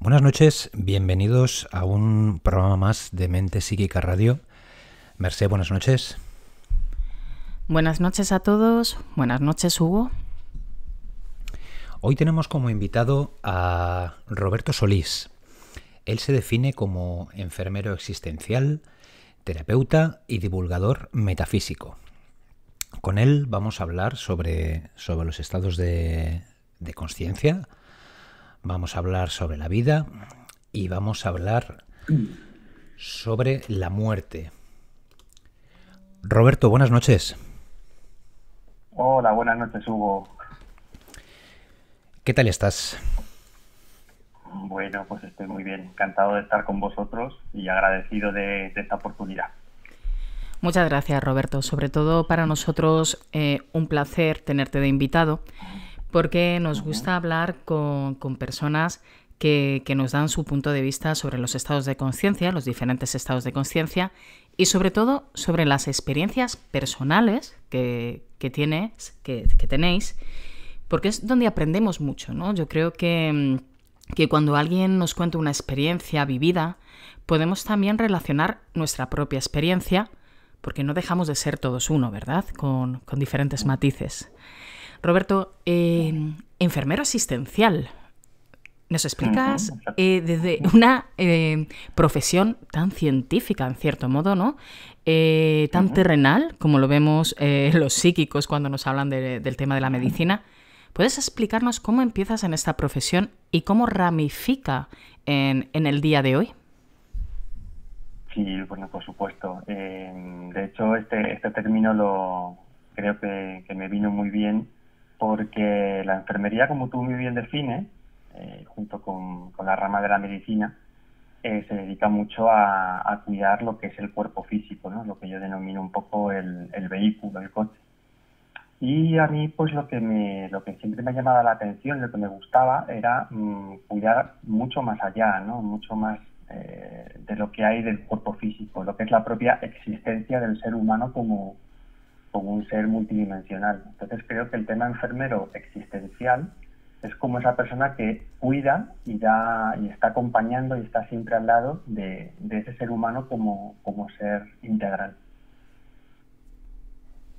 Buenas noches, bienvenidos a un programa más de Mente Psíquica Radio. Merced, buenas noches. Buenas noches a todos, buenas noches Hugo. Hoy tenemos como invitado a Roberto Solís. Él se define como enfermero existencial, terapeuta y divulgador metafísico. Con él vamos a hablar sobre, sobre los estados de, de conciencia, vamos a hablar sobre la vida y vamos a hablar sobre la muerte. Roberto, buenas noches. Hola, buenas noches, Hugo. ¿Qué tal estás? Bueno, pues estoy muy bien, encantado de estar con vosotros y agradecido de, de esta oportunidad. Muchas gracias, Roberto. Sobre todo para nosotros eh, un placer tenerte de invitado porque nos gusta hablar con, con personas que, que, nos dan su punto de vista sobre los estados de conciencia, los diferentes estados de conciencia y sobre todo sobre las experiencias personales que, que, tienes, que, que, tenéis, porque es donde aprendemos mucho, ¿no? Yo creo que, que cuando alguien nos cuenta una experiencia vivida, podemos también relacionar nuestra propia experiencia, porque no dejamos de ser todos uno, ¿verdad? Con, con diferentes matices. Roberto, eh, enfermero asistencial. ¿Nos explicas eh, desde una eh, profesión tan científica, en cierto modo, ¿no? Eh, tan terrenal, como lo vemos los psíquicos cuando nos hablan de, del tema de la medicina? ¿Puedes explicarnos cómo empiezas en esta profesión y cómo ramifica en, en el día de hoy? Sí, bueno, por supuesto. de hecho, este, este término lo creo que, que me vino muy bien porque la enfermería, como tú muy bien defines, eh, junto con, con, la rama de la medicina, eh, se dedica mucho a, a, cuidar lo que es el cuerpo físico, ¿no? lo que yo denomino un poco el, el vehículo, el coche. Y a mí, pues lo que, me, lo que siempre me llamaba la atención, lo que me gustaba, era mmm, cuidar mucho más allá, ¿no? mucho más eh, de lo que hay del cuerpo físico, lo que es la propia existencia del ser humano como, como un ser multidimensional. Entonces creo que el tema enfermero existencial es como esa persona que cuida y da y está acompañando y está siempre al lado de, ese ser humano como, como ser integral.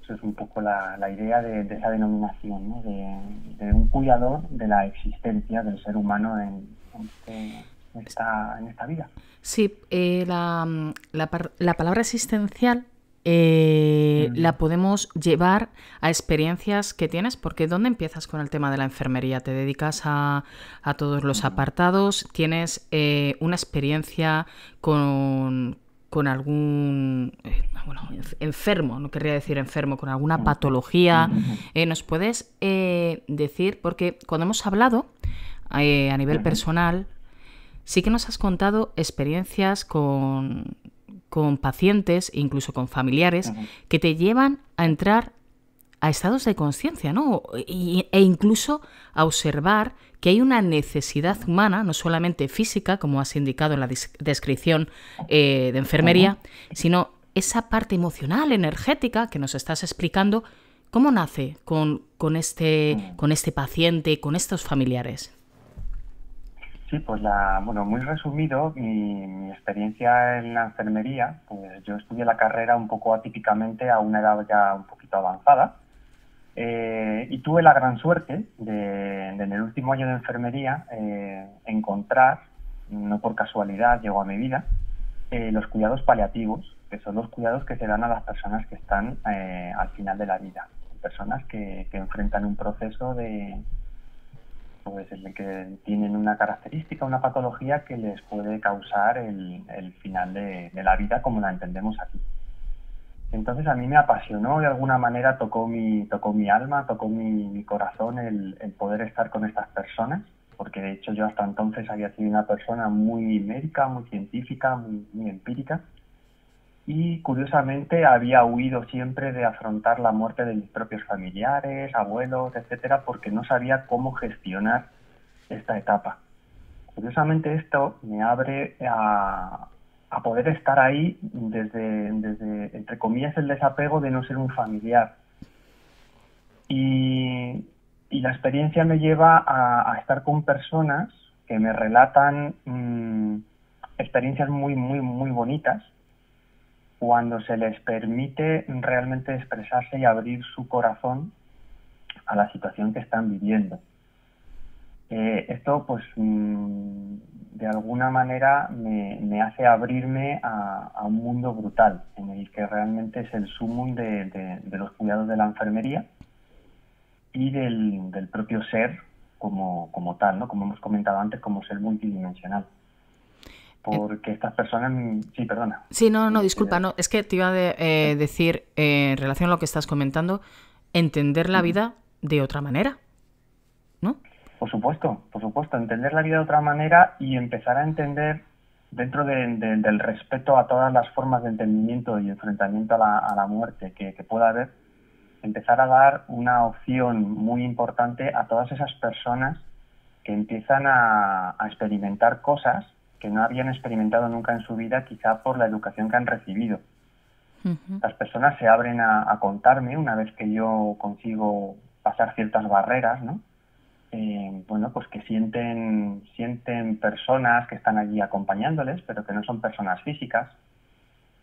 Eso es un poco la, la idea de, esa denominación, ¿no? de, un cuidador de la existencia del ser humano en, esta, en esta vida. Sí, eh, la, la palabra existencial eh, la podemos llevar a experiencias que tienes, porque ¿dónde empiezas con el tema de la enfermería? ¿Te dedicas a, a todos los apartados? ¿Tienes eh, una experiencia con, con algún eh, bueno, enfermo, no querría decir enfermo, con alguna patología? Eh, ¿Nos puedes decir? Porque cuando hemos hablado a nivel personal, sí que nos has contado experiencias con con pacientes, incluso con familiares, uh -huh. que te llevan a entrar a estados de conciencia, ¿no? E, e, incluso a observar que hay una necesidad humana, no solamente física, como has indicado en la descripción eh, de enfermería, uh -huh. sino esa parte emocional, energética que nos estás explicando, ¿cómo nace con, con, este, con este paciente, con estos familiares? Sí, pues la, bueno, muy resumido, mi, mi, experiencia en la enfermería, pues yo estudié la carrera un poco atípicamente a una edad ya un poquito avanzada. Eh, y tuve la gran suerte de, de, en el último año de enfermería eh, encontrar, no por casualidad llegó a mi vida, eh, los cuidados paliativos, que son los cuidados que se dan a las personas que están eh, al final de la vida, personas que, que enfrentan un proceso de pues el que tienen una característica, una patología que les puede causar el, el final de, de, la vida como la entendemos aquí. Entonces a mí me apasionó, de alguna manera tocó mi, tocó mi alma, tocó mi, mi corazón el, el, poder estar con estas personas, porque de hecho yo hasta entonces había sido una persona muy médica, muy científica, muy, muy empírica, y curiosamente había huido siempre de afrontar la muerte de mis propios familiares, abuelos, etcétera, porque no sabía cómo gestionar esta etapa. Curiosamente esto me abre a, a poder estar ahí desde, desde, entre comillas, el desapego de no ser un familiar. Y, y la experiencia me lleva a, estar con personas que me relatan mm, experiencias muy, muy, muy bonitas cuando se les permite realmente expresarse y abrir su corazón a la situación que están viviendo. Eh, esto, pues, mm, de alguna manera me, hace abrirme a, un mundo brutal, en el que realmente es el sumum de, los cuidados de la enfermería y del, propio ser como, como, tal, ¿no? Como hemos comentado antes, como ser multidimensional. Porque estas personas... Sí, perdona. Sí, no, no, disculpa, no. Es que te iba a eh, decir, eh, en relación a lo que estás comentando, entender la vida de otra manera, ¿no? Por supuesto, por supuesto, entender la vida de otra manera y empezar a entender dentro del respeto a todas las formas de entendimiento y enfrentamiento a la, muerte que, pueda haber, empezar a dar una opción muy importante a todas esas personas que empiezan a experimentar cosas que no habían experimentado nunca en su vida, quizá por la educación que han recibido. Las personas se abren a, contarme una vez que yo consigo pasar ciertas barreras, ¿no? Eh, bueno, pues que sienten, sienten personas que están allí acompañándoles, pero que no son personas físicas,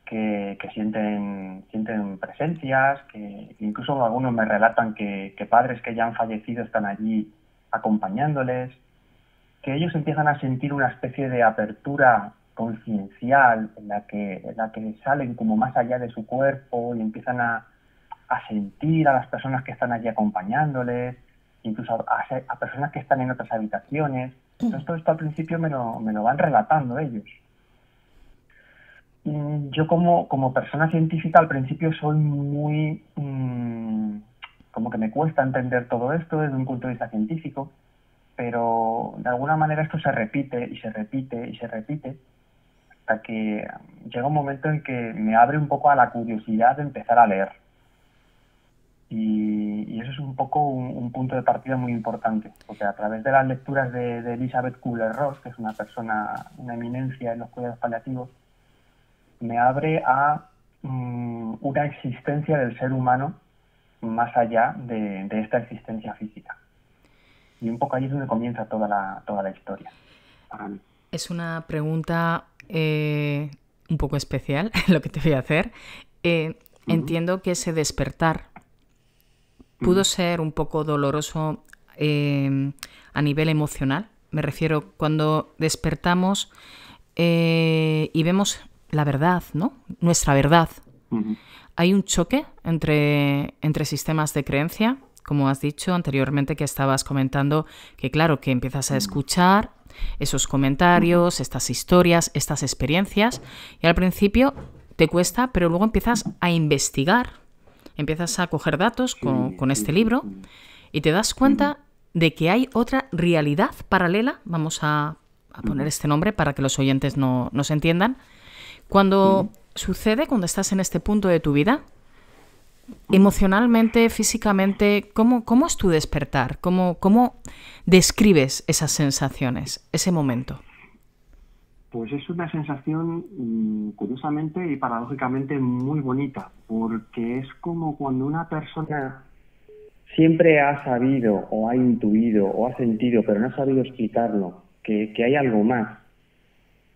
que, sienten, sienten presencias, que incluso algunos me relatan que, que padres que ya han fallecido están allí acompañándoles, que ellos empiezan a sentir una especie de apertura conciencial en la que en la que salen como más allá de su cuerpo y empiezan a, sentir a las personas que están allí acompañándoles, incluso a, personas que están en otras habitaciones. Entonces todo esto al principio me lo, me lo van relatando ellos. yo como, como persona científica al principio soy muy... Mm, como que me cuesta entender todo esto desde un punto de vista científico, pero de alguna manera esto se repite y se repite y se repite hasta que llega un momento en que me abre un poco a la curiosidad de empezar a leer. Y, eso es un poco un, punto de partida muy importante, porque a través de las lecturas de, Elizabeth Kubler-Ross, que es una persona, una eminencia en los cuidados paliativos, me abre a mm, una existencia del ser humano más allá de esta existencia física. Y un poco ahí es donde comienza toda la, toda la historia. Es una pregunta eh, un poco especial lo que te voy a hacer. Eh, entiendo que ese despertar pudo ser un poco doloroso eh, a nivel emocional. Me refiero cuando despertamos y vemos la verdad, ¿no? Nuestra verdad. Hay un choque entre, entre sistemas de creencia como has dicho anteriormente que estabas comentando, que claro, que empiezas a escuchar esos comentarios, estas historias, estas experiencias, y al principio te cuesta, pero luego empiezas a investigar, empiezas a coger datos con, este libro y te das cuenta de que hay otra realidad paralela, vamos a, poner este nombre para que los oyentes no, nos entiendan, cuando sucede, cuando estás en este punto de tu vida, emocionalmente, físicamente, ¿cómo, cómo es tu despertar? ¿Cómo, ¿Cómo describes esas sensaciones, ese momento? Pues es una sensación, mm, curiosamente y paradójicamente, muy bonita, porque es como cuando una persona siempre ha sabido o ha intuido o ha sentido, pero no ha sabido explicarlo, que, que hay algo más,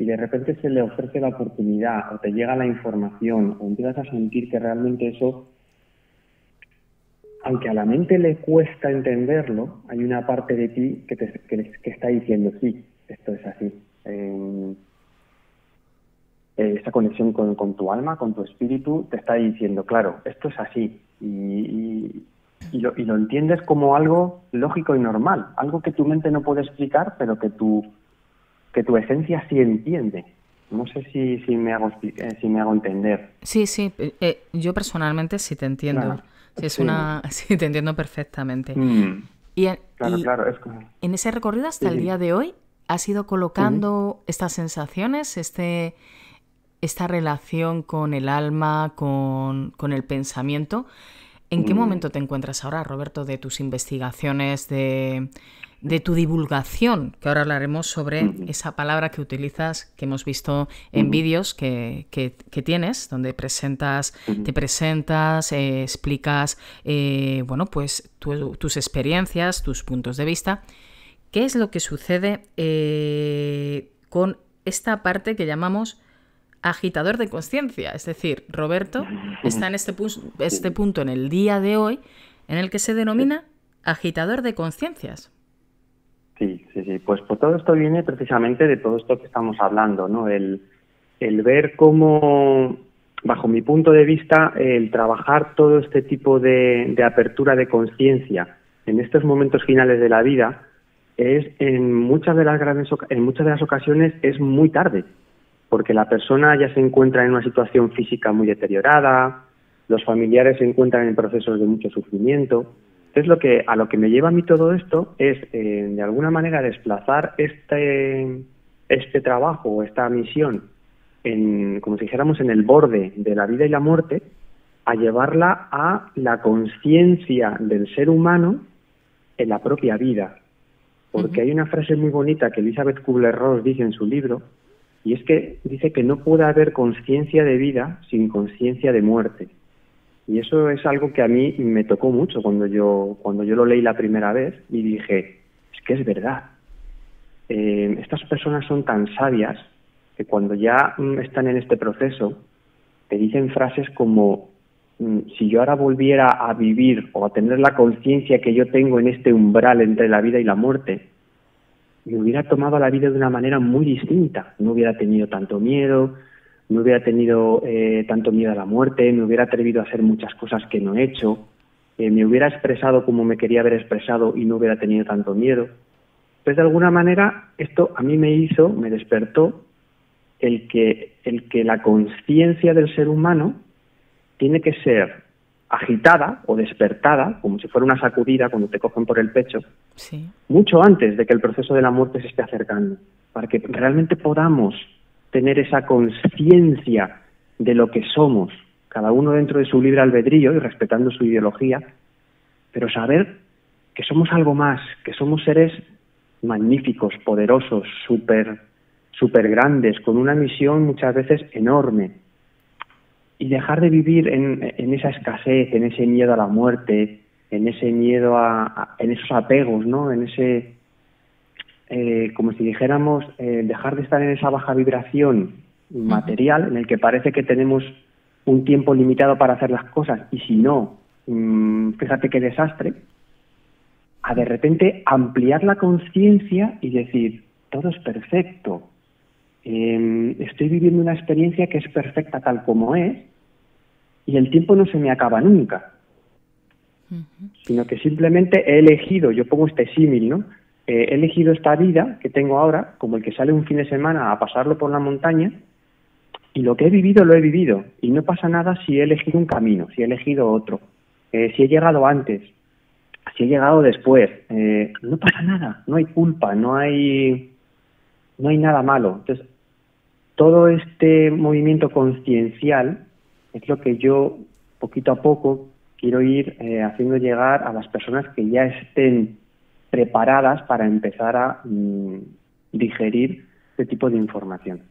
y de repente se le ofrece la oportunidad o te llega la información o empiezas a sentir que realmente eso aunque a la mente le cuesta entenderlo, hay una parte de ti que, te, que, está diciendo, sí, esto es así. Eh, esa conexión con, tu alma, con tu espíritu, te está diciendo, claro, esto es así. Y, lo, y, lo, entiendes como algo lógico y normal, algo que tu mente no puede explicar, pero que tu, que tu esencia sí entiende. No sé si, si, me, hago, eh, si me hago entender. Sí, sí, eh, yo personalmente sí te entiendo. Sí, es una... sí, te entiendo perfectamente. Mm. Y, claro, claro, es en ese recorrido hasta el día de hoy, ¿has ido colocando estas sensaciones, este, esta relación con el alma, con, con el pensamiento? ¿En qué mm. momento te encuentras ahora, Roberto, de tus investigaciones, de, de tu divulgación, que ahora hablaremos sobre esa palabra que utilizas, que hemos visto en vídeos que, tienes, donde presentas, te presentas, eh, explicas, eh, bueno, pues tus experiencias, tus puntos de vista. ¿Qué es lo que sucede eh, con esta parte que llamamos agitador de conciencia? Es decir, Roberto está en este, este punto en el día de hoy en el que se denomina agitador de conciencias. Sí, sí, sí. Pues, pues todo esto viene precisamente de todo esto que estamos hablando, ¿no? El, el ver cómo, bajo mi punto de vista, el trabajar todo este tipo de, de apertura de conciencia en estos momentos finales de la vida es en muchas de las grandes en muchas de las ocasiones es muy tarde porque la persona ya se encuentra en una situación física muy deteriorada los familiares se encuentran en procesos de mucho sufrimiento entonces lo que a lo que me lleva a mí todo esto es eh, de alguna manera desplazar este este trabajo o esta misión en como si dijéramos en el borde de la vida y la muerte a llevarla a la conciencia del ser humano en la propia vida. Porque hay una frase muy bonita que Elizabeth Kubler-Ross dice en su libro, y es que dice que no puede haber conciencia de vida sin conciencia de muerte. Y eso es algo que a mí me tocó mucho cuando yo, cuando yo lo leí la primera vez y dije, es que es verdad. Eh, estas personas son tan sabias que cuando ya mm, están en este proceso, te dicen frases como, Mm, si yo ahora volviera a vivir o a tener la conciencia que yo tengo en este umbral entre la vida y la muerte, me hubiera tomado la vida de una manera muy distinta. No hubiera tenido tanto miedo, no hubiera tenido eh, tanto miedo a la muerte, me hubiera atrevido a hacer muchas cosas que no he hecho, eh, me hubiera expresado como me quería haber expresado y no hubiera tenido tanto miedo. Entonces, de alguna manera, esto a mí me hizo, me despertó el que, el que la conciencia del ser humano tiene que ser agitada o despertada, como si fuera una sacudida cuando te cogen por el pecho, mucho antes de que el proceso de la muerte se esté acercando, para que realmente podamos tener esa conciencia de lo que somos, cada uno dentro de su libre albedrío y respetando su ideología, pero saber que somos algo más, que somos seres magníficos, poderosos, súper super grandes, con una misión muchas veces enorme, y dejar de vivir en, esa escasez, en ese miedo a la muerte, en ese miedo a, en esos apegos, ¿no? En ese, eh, como si dijéramos, eh, dejar de estar en esa baja vibración material en el que parece que tenemos un tiempo limitado para hacer las cosas y si no, mm, fíjate qué desastre, a de repente ampliar la conciencia y decir, todo es perfecto, em, estoy viviendo una experiencia que es perfecta tal como es y el tiempo no se me acaba nunca, sino que simplemente he elegido, yo pongo este símil, ¿no? Eh, he elegido esta vida que tengo ahora, como el que sale un fin de semana a pasarlo por la montaña, y lo que he vivido lo he vivido, y no pasa nada si he elegido un camino, si he elegido otro, eh, si he llegado antes, si he llegado después, eh, no pasa nada, no hay culpa, no hay, no hay nada malo. Entonces, todo este movimiento conciencial es lo que yo poquito a poco quiero ir eh, haciendo llegar a las personas que ya estén preparadas para empezar a mm, digerir este tipo de información.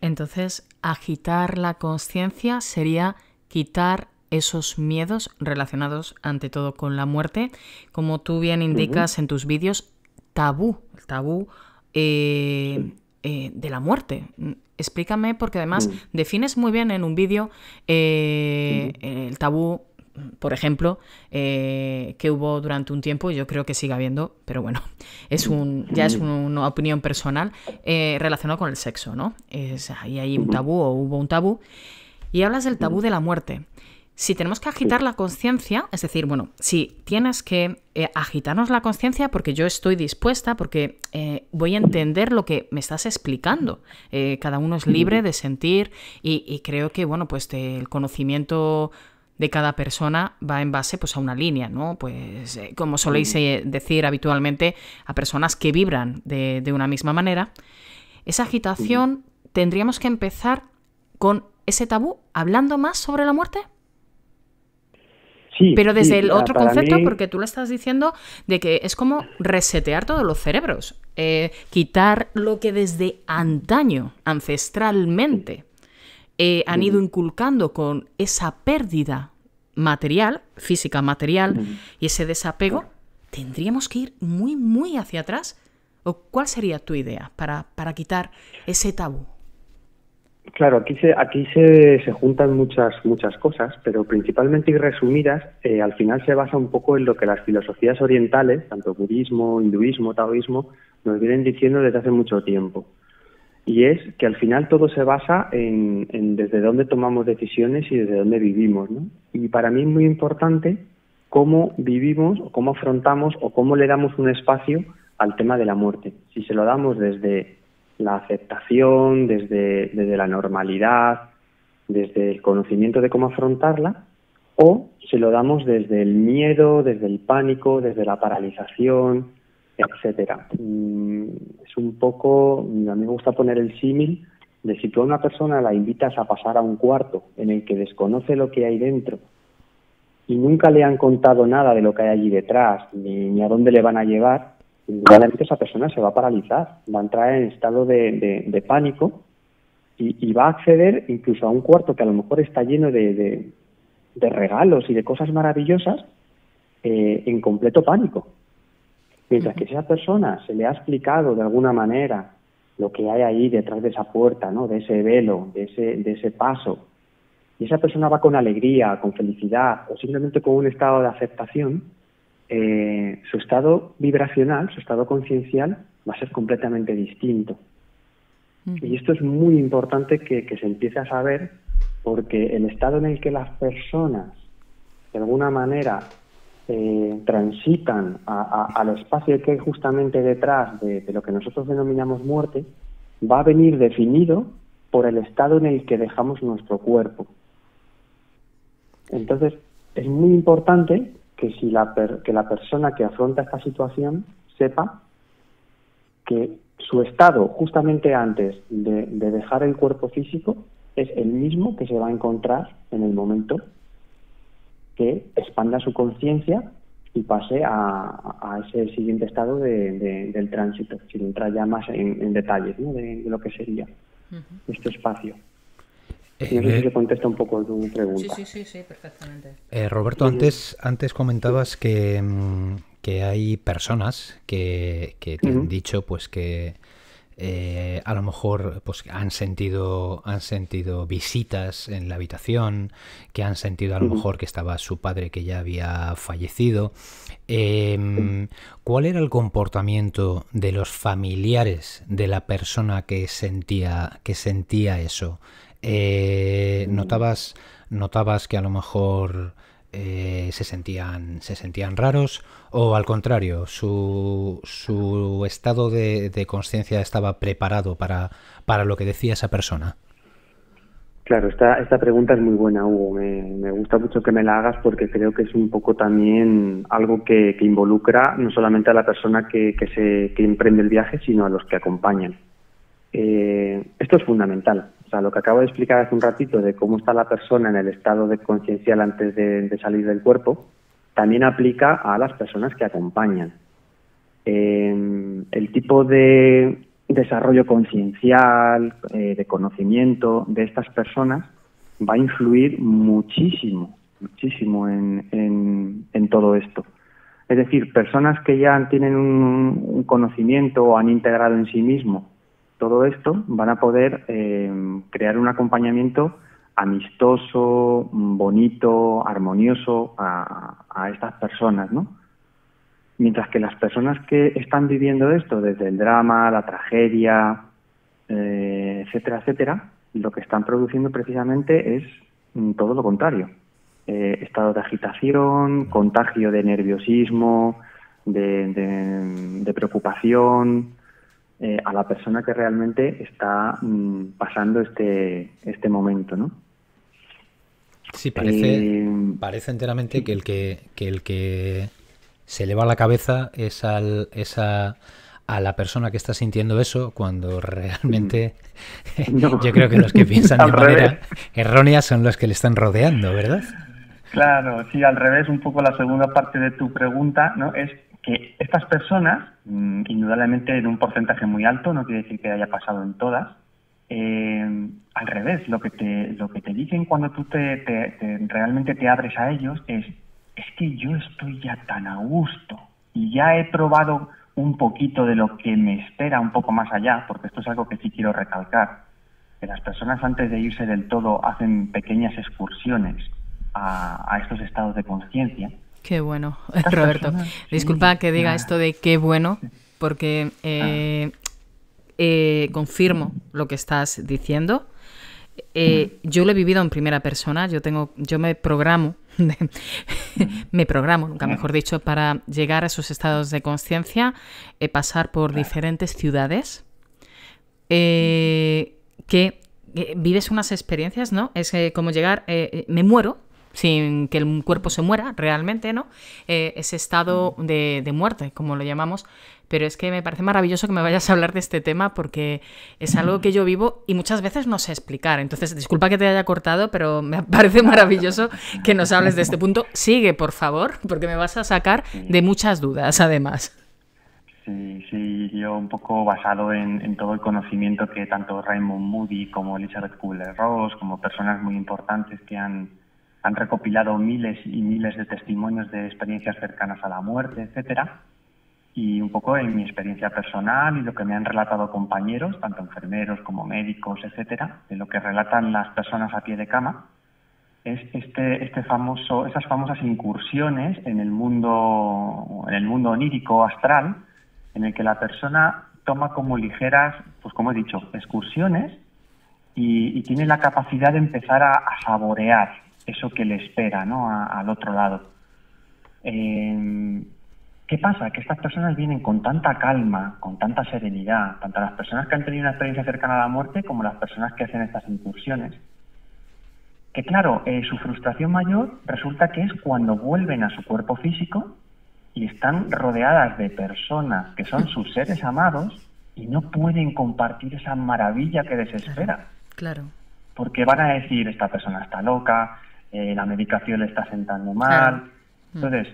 Entonces, agitar la conciencia sería quitar esos miedos relacionados ante todo con la muerte, como tú bien indicas en tus vídeos, tabú, tabú eh, eh, de la muerte. Explícame, porque además mm. defines muy bien en un vídeo eh, el tabú, por ejemplo, eh, que hubo durante un tiempo, y yo creo que sigue habiendo, pero bueno, es un, ya es una opinión personal relacionado con el sexo, ¿no? Es, ahí hay un tabú o hubo un tabú. Y hablas del tabú de la muerte. Si tenemos que agitar la conciencia, es decir, bueno, si tienes que eh, agitarnos la conciencia porque yo estoy dispuesta, porque eh, voy a entender lo que me estás explicando. Eh, cada uno es libre de sentir y, creo que, bueno, pues el conocimiento de cada persona va en base pues a una línea, ¿no? Pues como soléis decir habitualmente a personas que vibran de, de una misma manera, esa agitación tendríamos que empezar con ese tabú hablando más sobre la muerte. Pero desde el otro concepto, porque tú lo estás diciendo de que es como resetear todos los cerebros, eh, quitar lo que desde antaño, ancestralmente, eh, han ido inculcando con esa pérdida material, física material, y ese desapego, ¿tendríamos que ir muy, muy hacia atrás? ¿O cuál sería tu idea para, para quitar ese tabú? Claro, aquí se, aquí se, se juntan muchas, muchas cosas, pero principalmente y resumidas, eh, al final se basa un poco en lo que las filosofías orientales, tanto budismo, hinduismo, taoísmo, nos vienen diciendo desde hace mucho tiempo. Y es que al final todo se basa en, desde dónde tomamos decisiones y desde dónde vivimos. ¿no? Y para mí es muy importante cómo vivimos, o cómo afrontamos o cómo le damos un espacio al tema de la muerte. Si se lo damos desde la aceptación, desde, desde la normalidad, desde el conocimiento de cómo afrontarla, o se lo damos desde el miedo, desde el pánico, desde la paralización, etcétera. Mm, es un poco, a mí me gusta poner el símil de si tú a una persona la invitas a pasar a un cuarto en el que desconoce lo que hay dentro y nunca le han contado nada de lo que hay allí detrás, ni, ni a dónde le van a llevar, indudablemente esa persona se va a paralizar, va a entrar en estado de, pánico y, va a acceder incluso a un cuarto que a lo mejor está lleno de, regalos y de cosas maravillosas eh, en completo pánico. Mientras que esa persona se le ha explicado de alguna manera lo que hay ahí detrás de esa puerta, ¿no? de ese velo, de ese, de ese paso, y esa persona va con alegría, con felicidad o simplemente con un estado de aceptación, eh, su estado vibracional, su estado conciencial va a ser completamente distinto. Y esto es muy importante que, se empiece a saber porque el estado en el que las personas de alguna manera eh, transitan al espacio que hay justamente detrás de, de, lo que nosotros denominamos muerte, va a venir definido por el estado en el que dejamos nuestro cuerpo. Entonces, es muy importante que si la que la persona que afronta esta situación sepa que su estado justamente antes de, dejar el cuerpo físico es el mismo que se va a encontrar en el momento que expanda su conciencia y pase a, ese siguiente estado del tránsito, sin entrar ya más en, detalles de, lo que sería este espacio. No sé si se contesta un poco tu pregunta. Sí, sí, sí, perfectamente. Eh, Roberto, antes, antes comentabas que, mm, que hay personas que, que te han dicho pues que eh, a lo mejor pues han sentido han sentido visitas en la habitación que han sentido a lo mejor que estaba su padre que ya había fallecido. Em, ¿cuál era el comportamiento de los familiares de la persona que sentía que sentía eso eh, notabas, notabas que a lo mejor eh, se, sentían, se sentían raros o al contrario, su, su estado de, conciencia estaba preparado para, para lo que decía esa persona. Claro, esta, esta pregunta es muy buena, Hugo. Me, gusta mucho que me la hagas porque creo que es un poco también algo que, involucra no solamente a la persona que, que, se, que emprende el viaje, sino a los que acompañan. Eh, esto es fundamental sea, lo que acabo de explicar hace un ratito de cómo está la persona en el estado de conciencial antes de, salir del cuerpo, también aplica a las personas que acompañan. Eh, el tipo de desarrollo conciencial, eh, de conocimiento de estas personas va a influir muchísimo, muchísimo en, todo esto. Es decir, personas que ya tienen un conocimiento o han integrado en sí mismo todo esto van a poder eh, crear un acompañamiento amistoso, bonito, armonioso a, estas personas, ¿no? Mientras que las personas que están viviendo esto desde el drama, la tragedia, eh, etcétera, etcétera, lo que están produciendo precisamente es mm, todo lo contrario. Eh, estado de agitación, contagio de nerviosismo, de preocupación, eh, a la persona que realmente está mm, pasando este, este momento, ¿no? Sí, parece, eh, parece enteramente que el que, que el que se eleva la cabeza es al es a, la persona que está sintiendo eso cuando realmente yo creo que los que piensan de manera errónea son los que le están rodeando, ¿verdad? Claro, sí, al revés, un poco la segunda parte de tu pregunta, ¿no? Es que estas personas, mm, indudablemente en un porcentaje muy alto, no quiere decir que haya pasado en todas, eh, al revés, lo que te, lo que te dicen cuando tú te, realmente te abres a ellos es, es que yo estoy ya tan a gusto, y ya he probado un poquito de lo que me espera un poco más allá, porque esto es algo que sí quiero recalcar, que las personas antes de irse del todo hacen pequeñas excursiones a, estos estados de conciencia. Qué bueno, Roberto. Disculpa que diga esto de qué bueno, porque eh, eh, confirmo lo que estás diciendo. Eh, yo lo he vivido en primera persona, yo tengo, yo me programo, me programo, nunca mejor dicho, para llegar a esos estados de conciencia, pasar por diferentes ciudades, que vives unas experiencias, ¿no? Es como llegar, me muero, sin que el cuerpo se muera realmente, ¿no? Eh, ese estado de, muerte, como lo llamamos. Pero es que me parece maravilloso que me vayas a hablar de este tema porque es algo que yo vivo y muchas veces no sé explicar. Entonces, disculpa que te haya cortado, pero me parece maravilloso que nos hables de este punto. Sigue, por favor, porque me vas a sacar de muchas dudas, además. Sí, sí, yo un poco basado en, todo el conocimiento que tanto Raymond Moody como Elizabeth Kubler-Ross, como personas muy importantes que han, han recopilado miles y miles de testimonios de experiencias cercanas a la muerte, etcétera. Y un poco en mi experiencia personal y lo que me han relatado compañeros, tanto enfermeros como médicos, etcétera, de lo que relatan las personas a pie de cama, es este, este famoso, esas famosas incursiones en el mundo, en el mundo onírico astral, en el que la persona toma como ligeras, pues como he dicho, excursiones y, tiene la capacidad de empezar a saborear eso que le espera ¿no? al otro lado. Eh, ¿Qué pasa? Que estas personas vienen con tanta calma, con tanta serenidad, tanto las personas que han tenido una experiencia cercana a la muerte como las personas que hacen estas incursiones, que claro, eh, su frustración mayor resulta que es cuando vuelven a su cuerpo físico y están rodeadas de personas que son sus seres amados y no pueden compartir esa maravilla que les espera. Claro. Porque van a decir, esta persona está loca, eh, la medicación le está sentando mal. Mm. Entonces,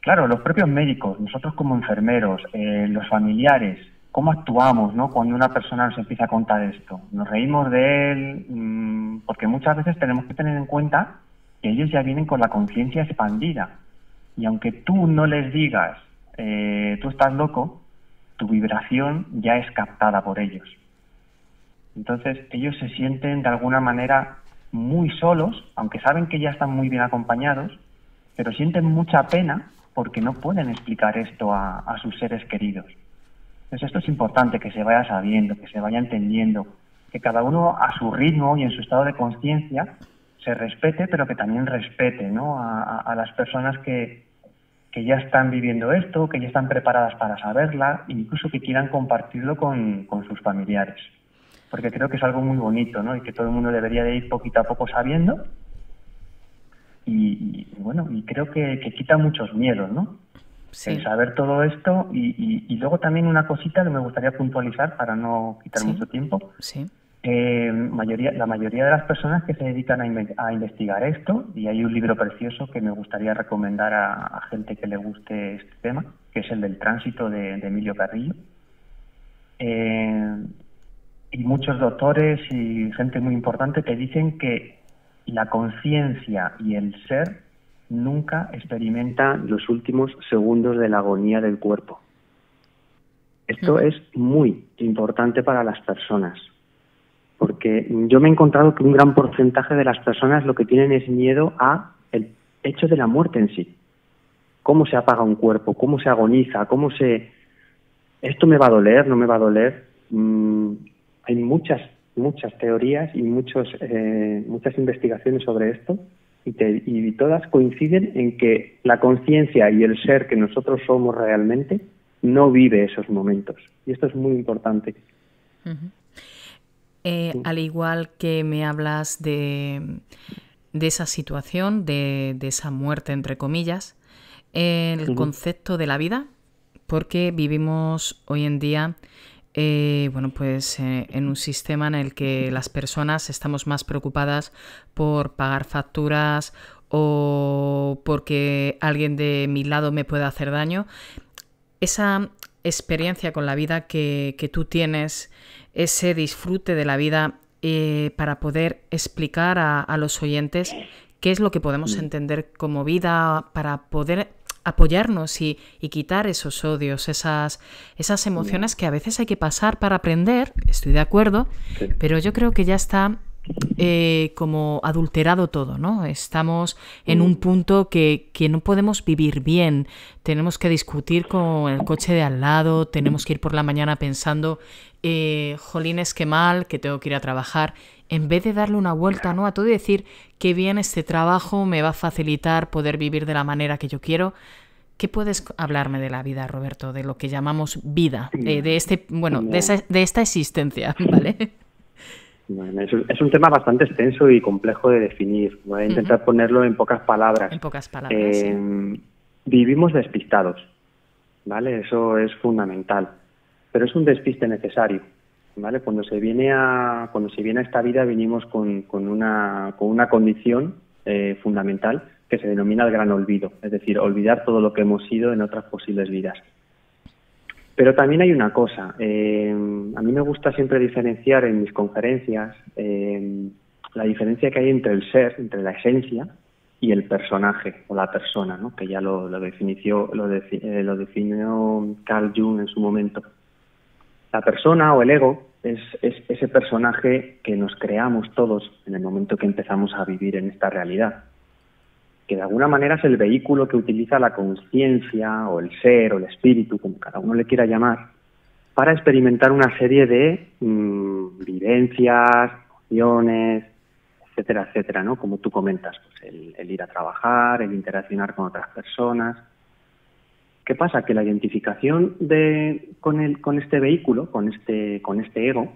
claro, los propios médicos, nosotros como enfermeros, eh, los familiares, ¿cómo actuamos ¿no? cuando una persona nos empieza a contar esto? Nos reímos de él, mm, porque muchas veces tenemos que tener en cuenta que ellos ya vienen con la conciencia expandida. Y aunque tú no les digas, eh, tú estás loco, tu vibración ya es captada por ellos. Entonces ellos se sienten de alguna manera muy solos, aunque saben que ya están muy bien acompañados, pero sienten mucha pena porque no pueden explicar esto a, sus seres queridos. Entonces esto es importante que se vaya sabiendo, que se vaya entendiendo, que cada uno a su ritmo y en su estado de conciencia se respete, pero que también respete ¿no? a, las personas que, que ya están viviendo esto, que ya están preparadas para saberla, incluso que quieran compartirlo con, con sus familiares porque creo que es algo muy bonito, ¿no? Y que todo el mundo debería de ir poquito a poco sabiendo. Y, bueno, y creo que, quita muchos miedos, ¿no? El saber todo esto y, luego también una cosita que me gustaría puntualizar para no quitar mucho tiempo. Sí. Eh, mayoría, la mayoría de las personas que se dedican a, investigar esto, y hay un libro precioso que me gustaría recomendar a, gente que le guste este tema, que es el del tránsito de, Emilio Carrillo. Muchos doctores y gente muy importante te dicen que la conciencia y el ser nunca experimentan los últimos segundos de la agonía del cuerpo. Esto es muy importante para las personas, porque yo me he encontrado que un gran porcentaje de las personas lo que tienen es miedo a el hecho de la muerte en sí. Cómo se apaga un cuerpo, cómo se agoniza, cómo se esto me va a doler, no me va a doler. Mm, hay muchas, muchas teorías y muchos, eh, muchas investigaciones sobre esto y, y, todas coinciden en que la conciencia y el ser que nosotros somos realmente no vive esos momentos. Y esto es muy importante. Eh, al igual que me hablas de, de esa situación, de, de, esa muerte, entre comillas, el concepto de la vida, porque vivimos hoy en día eh, bueno, pues eh, en un sistema en el que las personas estamos más preocupadas por pagar facturas o porque alguien de mi lado me pueda hacer daño. Esa experiencia con la vida que, tú tienes, ese disfrute de la vida eh, para poder explicar a, los oyentes qué es lo que podemos mm. entender como vida, para poder apoyarnos y, quitar esos odios, esas, esas emociones que a veces hay que pasar para aprender, estoy de acuerdo, pero yo creo que ya está eh, como adulterado todo, ¿no? Estamos en un punto que, que, no podemos vivir bien, tenemos que discutir con el coche de al lado, tenemos que ir por la mañana pensando, eh, jolines, qué mal, que tengo que ir a trabajar, en vez de darle una vuelta ¿no? a todo y decir qué bien este trabajo me va a facilitar poder vivir de la manera que yo quiero. ¿Qué puedes hablarme de la vida, Roberto, de lo que llamamos vida, eh, de este, bueno, de, esta existencia, ¿vale? Es, un, tema bastante extenso y complejo de definir. Voy a intentar ponerlo en pocas palabras. En pocas palabras. Eh, vivimos despistados, ¿vale? Eso es fundamental. Pero es un despiste necesario. ¿vale? Cuando se viene a, cuando se viene a esta vida venimos con, con, una, con una condición eh, fundamental que se denomina el gran olvido, es decir, olvidar todo lo que hemos sido en otras posibles vidas. Pero también hay una cosa, eh, a mí me gusta siempre diferenciar en mis conferencias eh, la diferencia que hay entre el ser, entre la esencia y el personaje o la persona, ¿no? que ya lo, definió, lo, lo definió Carl Jung en su momento. La persona o el ego es, ese personaje que nos creamos todos en el momento que empezamos a vivir en esta realidad, que de alguna manera es el vehículo que utiliza la conciencia o el ser o el espíritu, como cada uno le quiera llamar, para experimentar una serie de mm, vivencias, emociones, etcétera, etcétera, ¿no? Como tú comentas, pues el ir a trabajar, el interaccionar con otras personas, ¿Qué pasa? Que la identificación de, con, el, con este vehículo, con este, con este ego,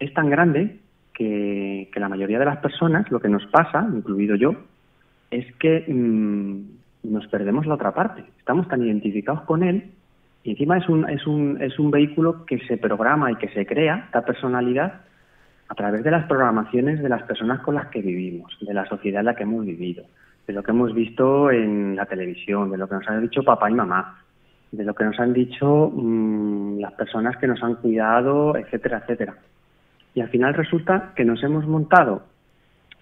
es tan grande que, la mayoría de las personas, lo que nos pasa, incluido yo, es que mm, nos perdemos la otra parte. Estamos tan identificados con él y encima es un, es, un, es un vehículo que se programa y que se crea, esta personalidad, a través de las programaciones de las personas con las que vivimos, de la sociedad en la que hemos vivido de lo que hemos visto en la televisión, de lo que nos han dicho papá y mamá, de lo que nos han dicho mm, las personas que nos han cuidado, etcétera, etcétera. Y al final resulta que nos hemos montado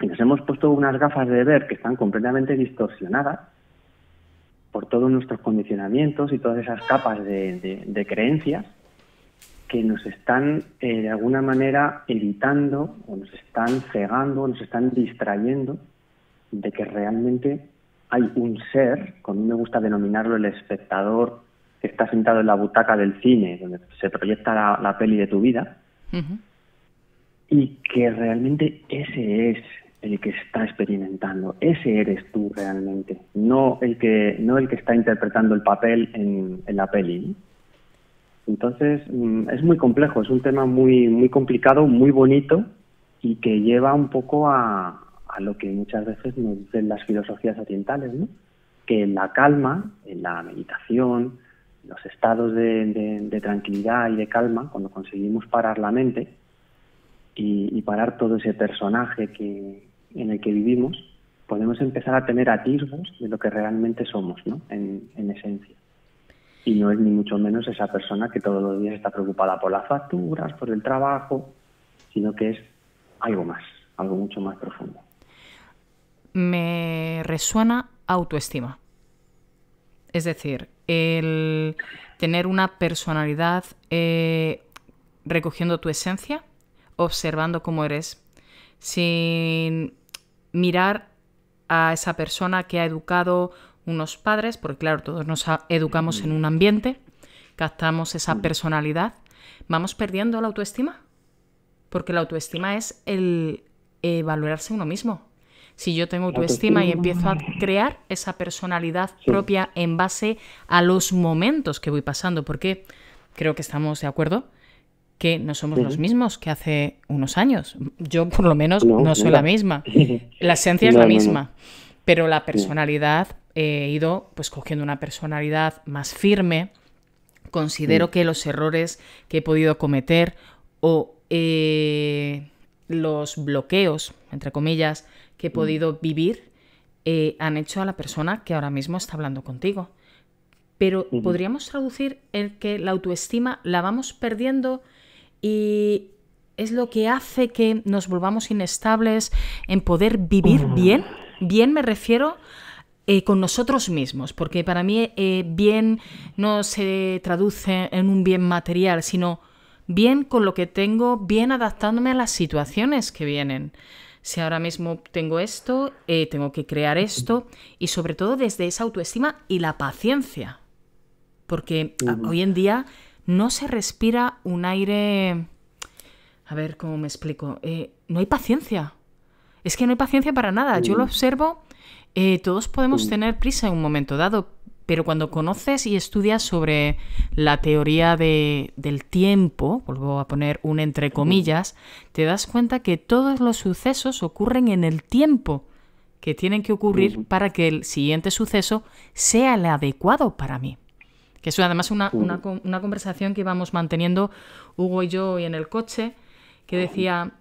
y nos hemos puesto unas gafas de ver que están completamente distorsionadas por todos nuestros condicionamientos y todas esas capas de, creencias que nos están eh, de alguna manera evitando o nos están cegando o nos están distrayendo de que realmente hay un ser, como me gusta denominarlo el espectador que está sentado en la butaca del cine, donde se proyecta la, peli de tu vida, y que realmente ese es el que está experimentando, ese eres tú realmente, no el que, no el que está interpretando el papel en, en la peli. Entonces, mm, es muy complejo, es un tema muy, muy complicado, muy bonito y que lleva un poco a, a lo que muchas veces nos dicen las filosofías orientales, ¿no? que en la calma, en la meditación, los estados de, tranquilidad y de calma, cuando conseguimos parar la mente y, parar todo ese personaje que, en el que vivimos, podemos empezar a tener atisbos de lo que realmente somos, ¿no? en, en esencia. Y no es ni mucho menos esa persona que todos los días está preocupada por las facturas, por el trabajo, sino que es algo más, algo mucho más profundo me resuena autoestima. Es decir, el tener una personalidad eh, recogiendo tu esencia, observando cómo eres, sin mirar a esa persona que ha educado unos padres, porque claro, todos nos educamos en un ambiente, captamos esa personalidad, vamos perdiendo la autoestima, porque la autoestima es el valorarse uno mismo, si yo tengo autoestima y empiezo a crear esa personalidad propia en base a los momentos que voy pasando, porque creo que estamos de acuerdo que no somos los mismos que hace unos años. Yo por lo menos no, soy la misma. La esencia es la misma, pero la personalidad he ido pues cogiendo una personalidad más firme. Considero que los errores que he podido cometer o eh, los bloqueos, entre comillas, que he mm. podido vivir eh, han hecho a la persona que ahora mismo está hablando contigo. Pero podríamos traducir el que la autoestima la vamos perdiendo y es lo que hace que nos volvamos inestables en poder vivir bien. Bien me refiero eh, con nosotros mismos, porque para mí eh, bien no se traduce en un bien material, sino bien con lo que tengo, bien adaptándome a las situaciones que vienen. Si ahora mismo tengo esto, eh, tengo que crear esto, y sobre todo desde esa autoestima y la paciencia, porque hoy en día no se respira un aire... A ver, ¿cómo me explico? no hay paciencia. Es que no hay paciencia para nada. Yo lo observo eh, todos podemos tener prisa en un momento dado, pero cuando conoces y estudias sobre la teoría de, del tiempo, vuelvo a poner un entre comillas, te das cuenta que todos los sucesos ocurren en el tiempo que tienen que ocurrir para que el siguiente suceso sea el adecuado para mí. Que es además una, una, una conversación que íbamos manteniendo Hugo y yo hoy en el coche, que decía,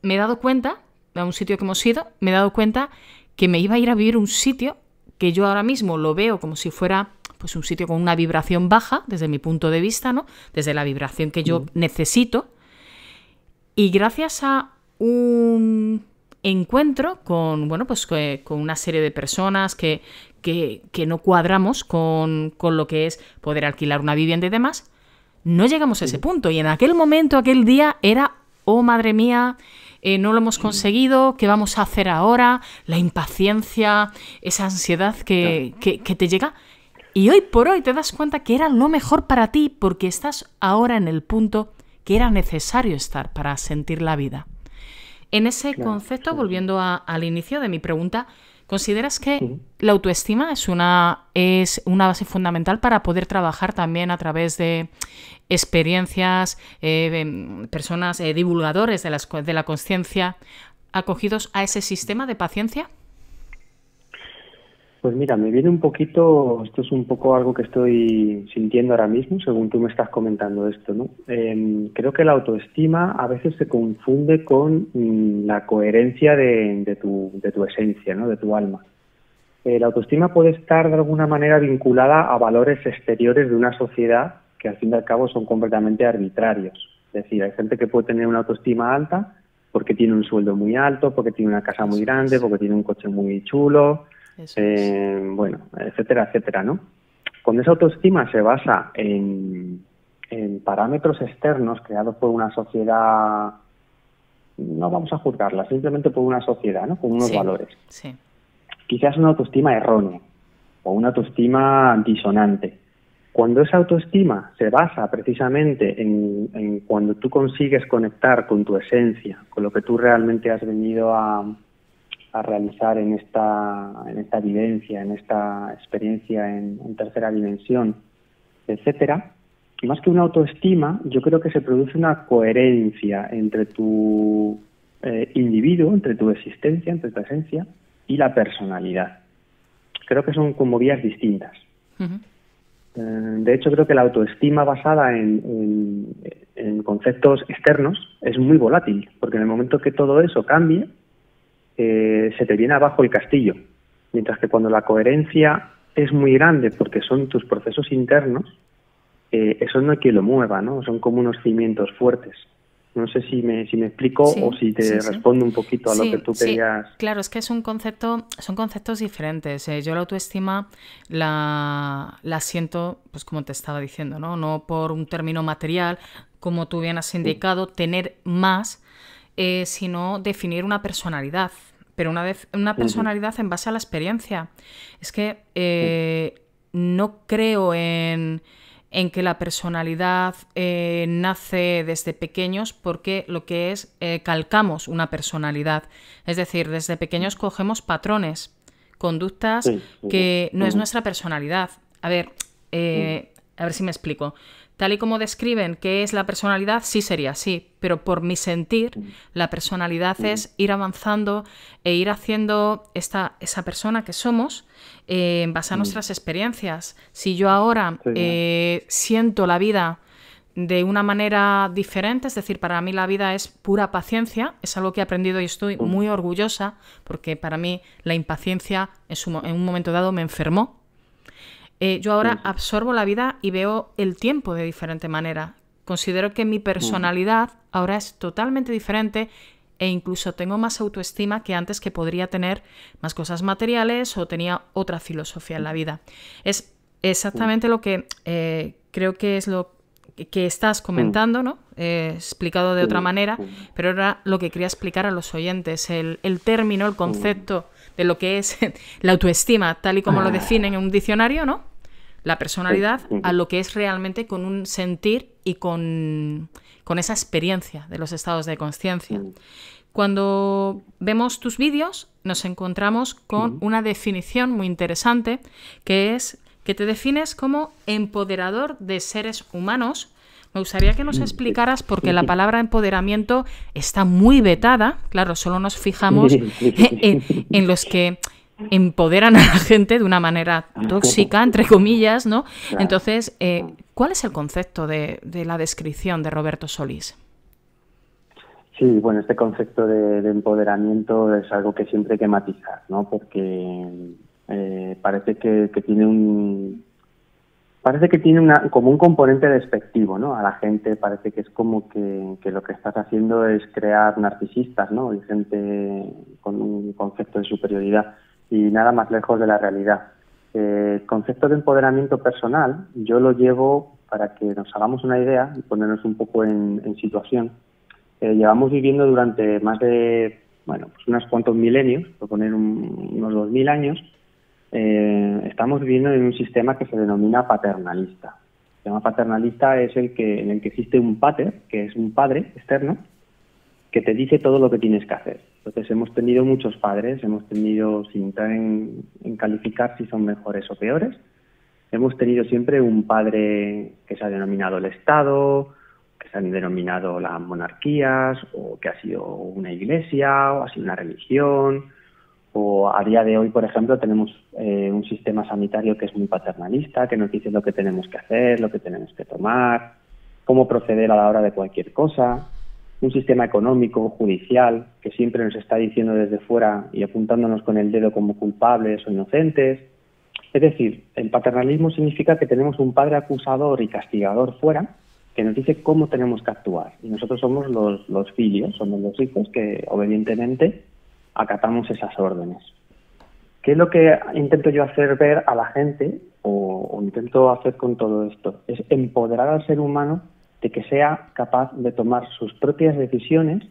me he dado cuenta, a un sitio que hemos ido, me he dado cuenta que me iba a ir a vivir un sitio que yo ahora mismo lo veo como si fuera pues un sitio con una vibración baja desde mi punto de vista, ¿no? Desde la vibración que yo necesito. Y gracias a un encuentro con, bueno, pues con una serie de personas que, que, no cuadramos con, con, lo que es poder alquilar una vivienda y demás, no llegamos a ese punto. Y en aquel momento, aquel día, era, oh madre mía, eh, no lo hemos conseguido, ¿qué vamos a hacer ahora? La impaciencia, esa ansiedad que, que, te llega. Y hoy por hoy te das cuenta que era lo mejor para ti porque estás ahora en el punto que era necesario estar para sentir la vida. En ese concepto, volviendo al inicio de mi pregunta, ¿Consideras que la autoestima es una, es una base fundamental para poder trabajar también a través de experiencias, eh, personas, eh, divulgadores de, de la conciencia, acogidos a ese sistema de paciencia? Pues mira, me viene un poquito, esto es un poco algo que estoy sintiendo ahora mismo, según tú me estás comentando esto, ¿no? Em, creo que la autoestima a veces se confunde con mm, la coherencia de, tu, de tu esencia, ¿no? De tu alma. Eh, la autoestima puede estar de alguna manera vinculada a valores exteriores de una sociedad que al fin y al cabo son completamente arbitrarios. Es decir, hay gente que puede tener una autoestima alta porque tiene un sueldo muy alto, porque tiene una casa muy grande, porque tiene un coche muy chulo, eh, bueno, etcétera, etcétera, ¿no? Cuando esa autoestima se basa en, parámetros externos creados por una sociedad, no vamos a juzgarla, simplemente por una sociedad, ¿no? Con unos valores. Sí. Quizás una autoestima errónea o una autoestima disonante. Cuando esa autoestima se basa precisamente en, en, cuando tú consigues conectar con tu esencia, con lo que tú realmente has venido a, a realizar en esta, en esta vivencia, en esta experiencia en, tercera dimensión, etcétera, más que una autoestima, yo creo que se produce una coherencia entre tu eh, individuo, entre tu existencia, entre tu esencia y la personalidad. Creo que son como vías distintas. Eh, de hecho, creo que la autoestima basada en, en conceptos externos es muy volátil, porque en el momento que todo eso cambie, eh, se te viene abajo el castillo. Mientras que cuando la coherencia es muy grande porque son tus procesos internos, eh, eso no hay quien lo mueva, ¿no? Son como unos cimientos fuertes. No sé si me, si me explico o si te respondo un poquito a lo que tú querías. Claro, es que es un concepto, son conceptos diferentes. Eh, yo la autoestima la, la siento, pues como te estaba diciendo, ¿no? No por un término material, como tú bien has indicado, tener más, sino definir una personalidad pero una, una personalidad en base a la experiencia. Es que eh, no creo en, que la personalidad eh, nace desde pequeños porque lo que es eh, calcamos una personalidad. Es decir, desde pequeños cogemos patrones, conductas que no es nuestra personalidad. A ver, a ver si me explico. Tal y como describen qué es la personalidad, sí sería así, pero por mi sentir, la personalidad es ir avanzando e ir haciendo esta, esa persona que somos eh, en base a nuestras experiencias. Si yo ahora eh, siento la vida de una manera diferente, es decir, para mí la vida es pura paciencia, es algo que he aprendido y estoy muy orgullosa, porque para mí la impaciencia en un momento dado me enfermó, eh, yo ahora absorbo la vida y veo el tiempo de diferente manera. Considero que mi personalidad ahora es totalmente diferente e incluso tengo más autoestima que antes que podría tener más cosas materiales o tenía otra filosofía en la vida. Es exactamente lo que eh, creo que es lo que estás comentando, ¿no? explicado de otra manera, pero era lo que quería explicar a los oyentes, el, término, el concepto de lo que es la autoestima, tal y como lo ah. definen en un diccionario, ¿no? La personalidad a lo que es realmente con un sentir y con, con esa experiencia de los estados de conciencia. Cuando vemos tus vídeos, nos encontramos con una definición muy interesante que es que te defines como empoderador de seres humanos. Me gustaría que nos explicaras, porque la palabra empoderamiento está muy vetada, claro, solo nos fijamos en, los que empoderan a la gente de una manera tóxica, entre comillas, ¿no? Entonces, eh, ¿cuál es el concepto de, la descripción de Roberto Solís? Sí, bueno, este concepto de, de, empoderamiento es algo que siempre hay que matizar, ¿no? Porque eh, parece que, tiene un parece que tiene una, como un componente despectivo ¿no? a la gente, parece que es como que, lo que estás haciendo es crear narcisistas ¿no? y gente con un concepto de superioridad y nada más lejos de la realidad. Eh, el concepto de empoderamiento personal yo lo llevo para que nos hagamos una idea y ponernos un poco en, situación. Eh, llevamos viviendo durante más de bueno, pues unos cuantos milenios, por poner unos dos mil años, eh, estamos viviendo en un sistema que se denomina paternalista. El sistema paternalista es el que en el que existe un pater, que es un padre externo, que te dice todo lo que tienes que hacer. Entonces hemos tenido muchos padres, hemos tenido, sin entrar en, calificar si son mejores o peores, hemos tenido siempre un padre que se ha denominado el Estado, que se han denominado las monarquías, o que ha sido una iglesia, o ha sido una religión, o a día de hoy, por ejemplo, tenemos eh, un sistema sanitario que es muy paternalista, que nos dice lo que tenemos que hacer, lo que tenemos que tomar, cómo proceder a la hora de cualquier cosa. Un sistema económico, judicial, que siempre nos está diciendo desde fuera y apuntándonos con el dedo como culpables o inocentes. Es decir, el paternalismo significa que tenemos un padre acusador y castigador fuera que nos dice cómo tenemos que actuar. Y nosotros somos los, los filios, somos los hijos que obedientemente acatamos esas órdenes. ¿Qué es lo que intento yo hacer ver a la gente o, intento hacer con todo esto? Es empoderar al ser humano de que sea capaz de tomar sus propias decisiones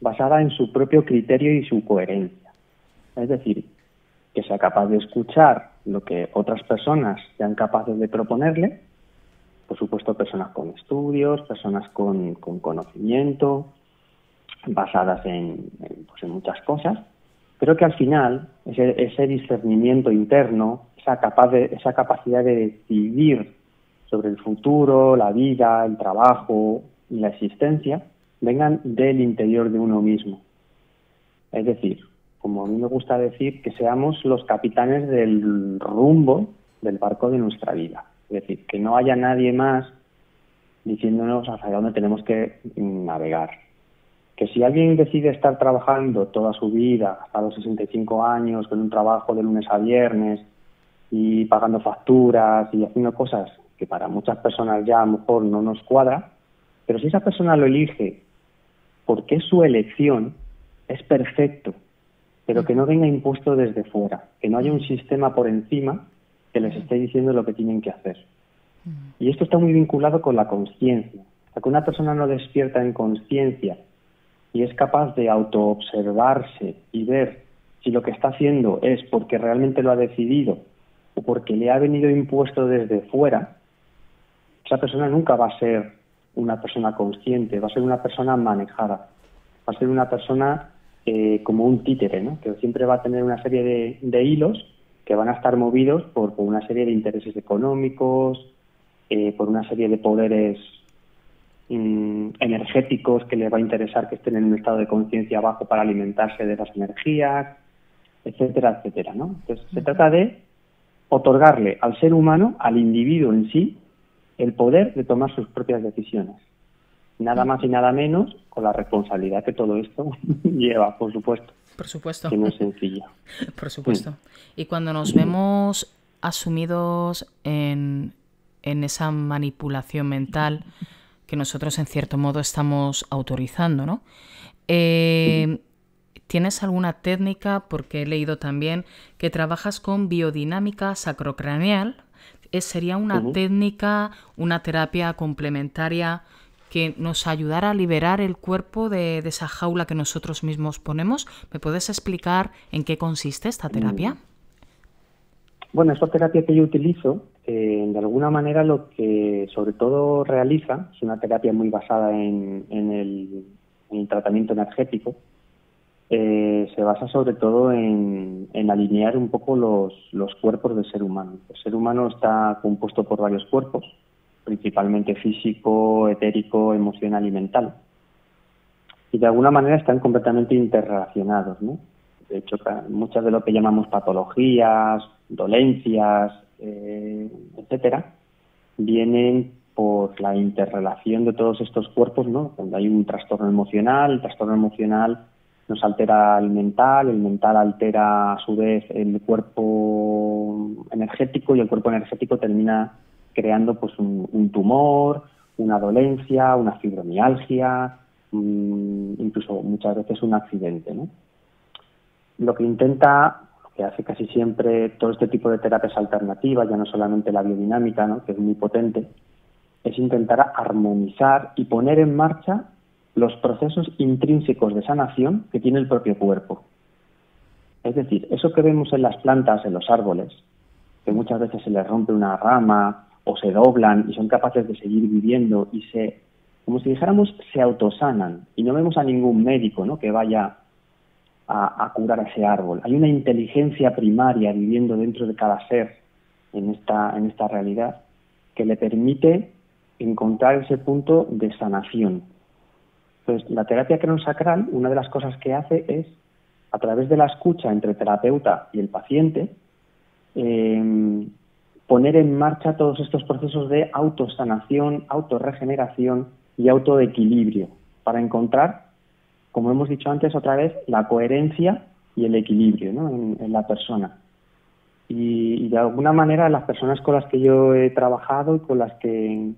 basadas en su propio criterio y su coherencia. Es decir, que sea capaz de escuchar lo que otras personas sean capaces de proponerle, por supuesto personas con estudios, personas con, conocimiento, basadas en, pues en muchas cosas, pero que al final ese, discernimiento interno, esa, capaz de, esa capacidad de decidir sobre el futuro, la vida, el trabajo y la existencia, vengan del interior de uno mismo. Es decir, como a mí me gusta decir, que seamos los capitanes del rumbo del barco de nuestra vida. Es decir, que no haya nadie más diciéndonos hacia dónde tenemos que navegar que si alguien decide estar trabajando toda su vida, hasta los 65 años, con un trabajo de lunes a viernes y pagando facturas y haciendo cosas que para muchas personas ya a lo mejor no nos cuadra, pero si esa persona lo elige porque es su elección, es perfecto, pero que no venga impuesto desde fuera, que no haya un sistema por encima que les esté diciendo lo que tienen que hacer. Y esto está muy vinculado con la conciencia. que una persona no despierta en conciencia y es capaz de autoobservarse y ver si lo que está haciendo es porque realmente lo ha decidido o porque le ha venido impuesto desde fuera, esa persona nunca va a ser una persona consciente, va a ser una persona manejada, va a ser una persona eh, como un títere, ¿no? que siempre va a tener una serie de, hilos que van a estar movidos por, una serie de intereses económicos, eh, por una serie de poderes Mm, energéticos que le va a interesar que estén en un estado de conciencia bajo para alimentarse de esas energías, etcétera, etcétera, ¿no? Entonces se trata de otorgarle al ser humano, al individuo en sí, el poder de tomar sus propias decisiones. Nada más y nada menos con la responsabilidad que todo esto lleva, por supuesto. Por supuesto. Que no es sencilla. por supuesto. Y cuando nos vemos asumidos en, en esa manipulación mental, que nosotros en cierto modo estamos autorizando, ¿no? Eh, ¿Tienes alguna técnica, porque he leído también que trabajas con biodinámica sacrocraneal? ¿Sería una técnica, una terapia complementaria que nos ayudara a liberar el cuerpo de, esa jaula que nosotros mismos ponemos? ¿Me puedes explicar en qué consiste esta terapia? Bueno, esta terapia que yo utilizo, eh, de alguna manera lo que sobre todo realiza, es una terapia muy basada en, el, tratamiento energético, eh, se basa sobre todo en, alinear un poco los, cuerpos del ser humano. El ser humano está compuesto por varios cuerpos, principalmente físico, etérico, emocional y mental. Y de alguna manera están completamente interrelacionados, ¿no? De hecho, muchas de lo que llamamos patologías, dolencias, eh, etcétera, vienen por la interrelación de todos estos cuerpos, ¿no? Cuando hay un trastorno emocional, el trastorno emocional nos altera el mental, el mental altera a su vez el cuerpo energético y el cuerpo energético termina creando pues un, tumor, una dolencia, una fibromialgia, mm, incluso muchas veces un accidente. Lo que intenta que hace casi siempre todo este tipo de terapias alternativas, ya no solamente la biodinámica, ¿no? que es muy potente, es intentar armonizar y poner en marcha los procesos intrínsecos de sanación que tiene el propio cuerpo. Es decir, eso que vemos en las plantas, en los árboles, que muchas veces se les rompe una rama o se doblan y son capaces de seguir viviendo y se, como si dijéramos, se autosanan y no vemos a ningún médico ¿no? que vaya a, curar ese árbol. Hay una inteligencia primaria viviendo dentro de cada ser en esta, en esta realidad que le permite encontrar ese punto de sanación. Entonces, la terapia cronosacral, una de las cosas que hace es, a través de la escucha entre terapeuta y el paciente, em, poner en marcha todos estos procesos de autosanación, autorregeneración y autoequilibrio para encontrar como hemos dicho antes otra vez, la coherencia y el equilibrio en, la persona. Y, de alguna manera las personas con las que yo he trabajado y con las que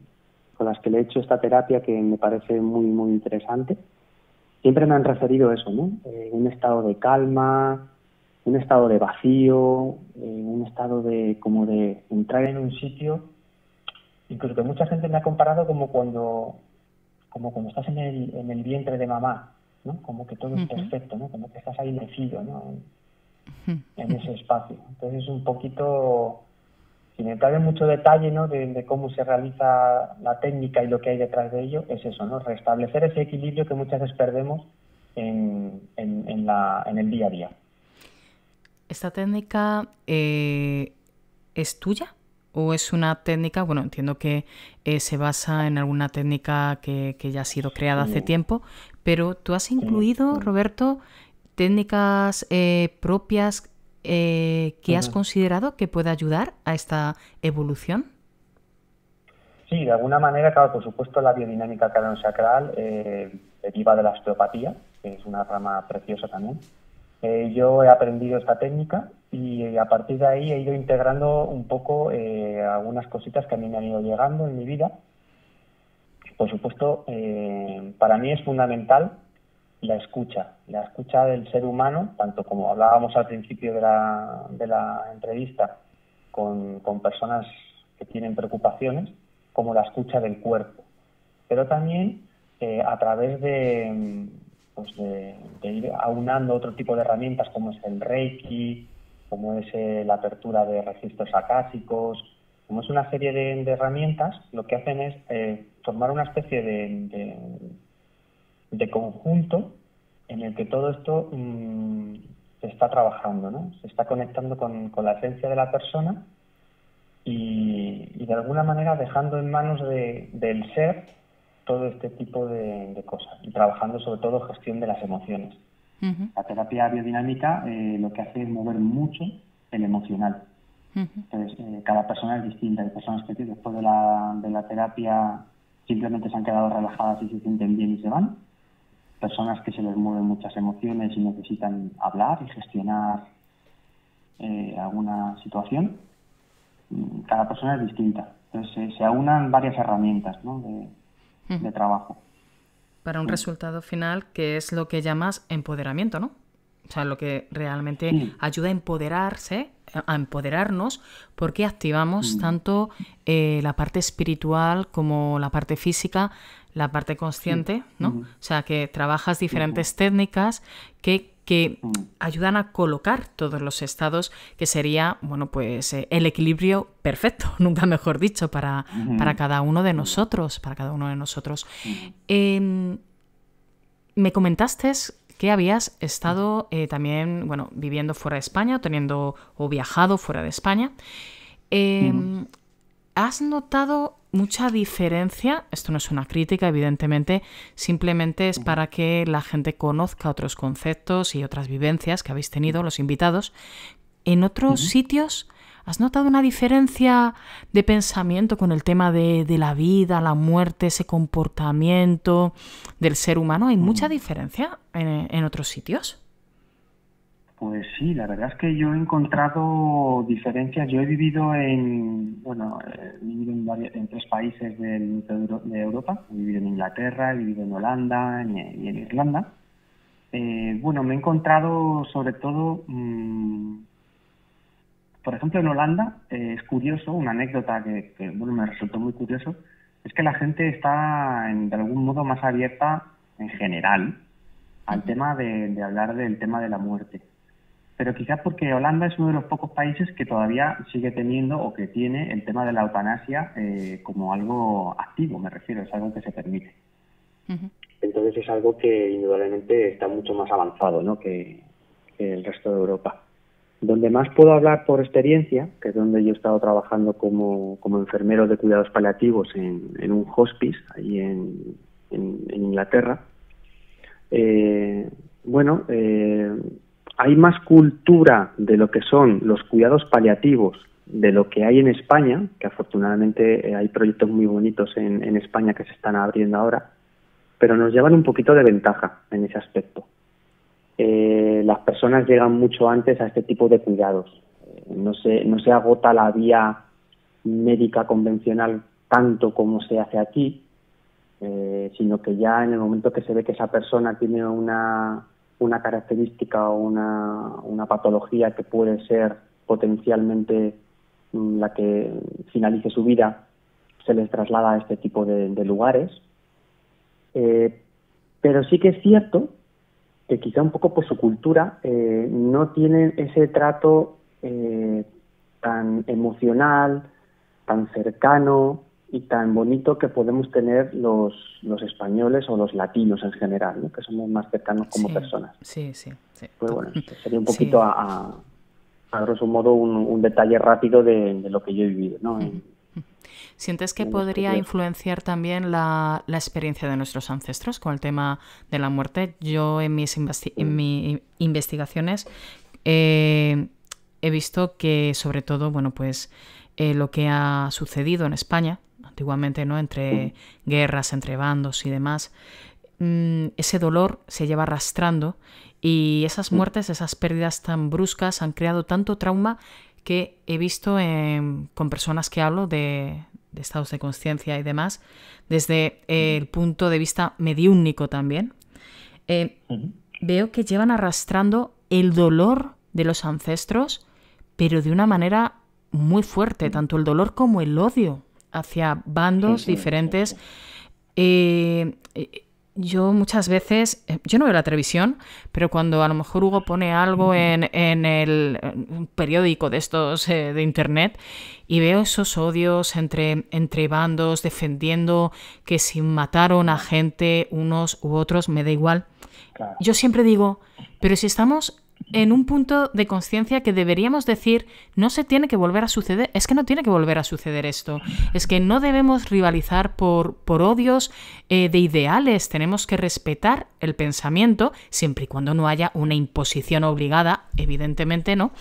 con las que le he hecho esta terapia que me parece muy muy interesante, siempre me han referido eso, ¿no? Eh, un estado de calma, un estado de vacío, eh, un estado de como de entrar en un sitio, incluso que mucha gente me ha comparado como cuando como cuando estás en el, en el vientre de mamá, como que todo es perfecto, ¿no? Como que estás ahí metido, En, ese espacio. Entonces es un poquito, sin entrar en mucho detalle, ¿no? De, cómo se realiza la técnica y lo que hay detrás de ello, es eso, ¿no? Restablecer ese equilibrio que muchas veces perdemos en, la, en el día a día. ¿Esta técnica eh, es tuya? ¿O es una técnica, bueno, entiendo que eh, se basa en alguna técnica que, ya ha sido creada hace tiempo, pero tú has incluido, Roberto, técnicas eh, propias eh, que has considerado que pueda ayudar a esta evolución? Sí, de alguna manera, claro, por supuesto la biodinámica sacral deriva de la osteopatía, que es una rama preciosa también. yo he aprendido esta técnica y a partir de ahí he ido integrando un poco eh, algunas cositas que a mí me han ido llegando en mi vida. Por supuesto, eh, para mí es fundamental la escucha, la escucha del ser humano, tanto como hablábamos al principio de la, de la entrevista con, personas que tienen preocupaciones, como la escucha del cuerpo. Pero también eh, a través de, pues de, de, ir aunando otro tipo de herramientas como es el Reiki, como es eh, la apertura de registros acásicos, como es una serie de, herramientas, lo que hacen es eh, formar una especie de, de, conjunto en el que todo esto mm, se está trabajando, ¿no? se está conectando con, la esencia de la persona y, de alguna manera dejando en manos del ser todo este tipo de cosas y trabajando sobre todo gestión de las emociones. La terapia biodinámica eh, lo que hace es mover mucho el emocional. Entonces, eh, cada persona es distinta. Hay personas que después de la, de la terapia simplemente se han quedado relajadas y se sienten bien y se van. Personas que se les mueven muchas emociones y necesitan hablar y gestionar eh, alguna situación. Mm, cada persona es distinta. Entonces, se aunan varias herramientas de, de trabajo. para un resultado final que es lo que llamas empoderamiento, ¿no? O sea, lo que realmente ayuda a empoderarse, a empoderarnos, porque activamos tanto eh, la parte espiritual como la parte física, la parte consciente, ¿no? O sea, que trabajas diferentes técnicas que, ayudan a colocar todos los estados, que sería, bueno, pues eh, el equilibrio perfecto, nunca mejor dicho, para, para cada uno de nosotros, para cada uno de nosotros. Em, me comentaste que habías estado eh, también, bueno, viviendo fuera de España, teniendo o viajado fuera de España. Em, ¿Has notado mucha diferencia? Esto no es una crítica, evidentemente, simplemente es para que la gente conozca otros conceptos y otras vivencias que habéis tenido los invitados. En otros sitios ¿Has notado una diferencia de pensamiento con el tema de, la vida, la muerte, ese comportamiento del ser humano? ¿Hay mucha mm. diferencia en, otros sitios? Pues sí, la verdad es que yo he encontrado diferencias. Yo he vivido en, bueno, he vivido en, tres países de, Europa. He vivido en Inglaterra, he vivido en Holanda y en Irlanda. Eh, bueno, me he encontrado sobre todo mm, por ejemplo, en Holanda eh, es curioso, una anécdota que, bueno, me resultó muy curioso, es que la gente está de algún modo más abierta en general al tema de, hablar del tema de la muerte. Pero quizás porque Holanda es uno de los pocos países que todavía sigue teniendo o que tiene el tema de la eutanasia eh, como algo activo, me refiero, es algo que se permite. Entonces es algo que indudablemente está mucho más avanzado ¿no? que el resto de Europa. Donde más puedo hablar por experiencia, que es donde yo he estado trabajando como, como enfermero de cuidados paliativos en, un hospice, ahí en, Inglaterra, eh, bueno, eh, hay más cultura de lo que son los cuidados paliativos de lo que hay en España, que afortunadamente eh, hay proyectos muy bonitos en, en España que se están abriendo ahora, pero nos llevan un poquito de ventaja en ese aspecto eh, las personas llegan mucho antes a este tipo de cuidados. Eh, no, se, no se agota la vía médica convencional tanto como se hace aquí, sino que ya en el momento que se ve que esa persona tiene una, una característica o una, una patología que puede ser potencialmente mm, la que finalice su vida, se les traslada a este tipo de, lugares. Eh, pero sí que es cierto que quizá un poco por su cultura eh, no tienen ese trato eh, tan emocional, tan cercano y tan bonito que podemos tener los, los españoles o los latinos en general, que somos más cercanos como personas. Sí, sí, sí. Pues bueno, sería un poquito a, a, grosso modo un, detalle rápido de, lo que yo he vivido ¿no? ¿Sientes que podría influenciar también la, experiencia de nuestros ancestros con el tema de la muerte? Yo en mis, en investigaciones eh, he visto que sobre todo, bueno, pues eh, lo que ha sucedido en España, antiguamente, ¿no? Entre guerras, entre bandos y demás, mm, ese dolor se lleva arrastrando y esas muertes, esas pérdidas tan bruscas han creado tanto trauma que he visto con personas que hablo de, de estados de conciencia y demás, desde el punto de vista mediúnico también, eh, veo que llevan arrastrando el dolor de los ancestros, pero de una manera muy fuerte, tanto el dolor como el odio hacia bandos diferentes. Eh, eh, yo muchas veces, eh, yo no veo la televisión, pero cuando a lo mejor Hugo pone algo en, en el periódico de estos eh, de internet y veo esos odios entre, entre bandos defendiendo que si mataron a gente unos u otros, me da igual. Yo siempre digo, pero si estamos en un punto de conciencia que deberíamos decir no se tiene que volver a suceder, es que no tiene que volver a suceder esto, es que no debemos rivalizar por, por odios eh, de ideales, tenemos que respetar el pensamiento siempre y cuando no haya una imposición obligada, evidentemente no,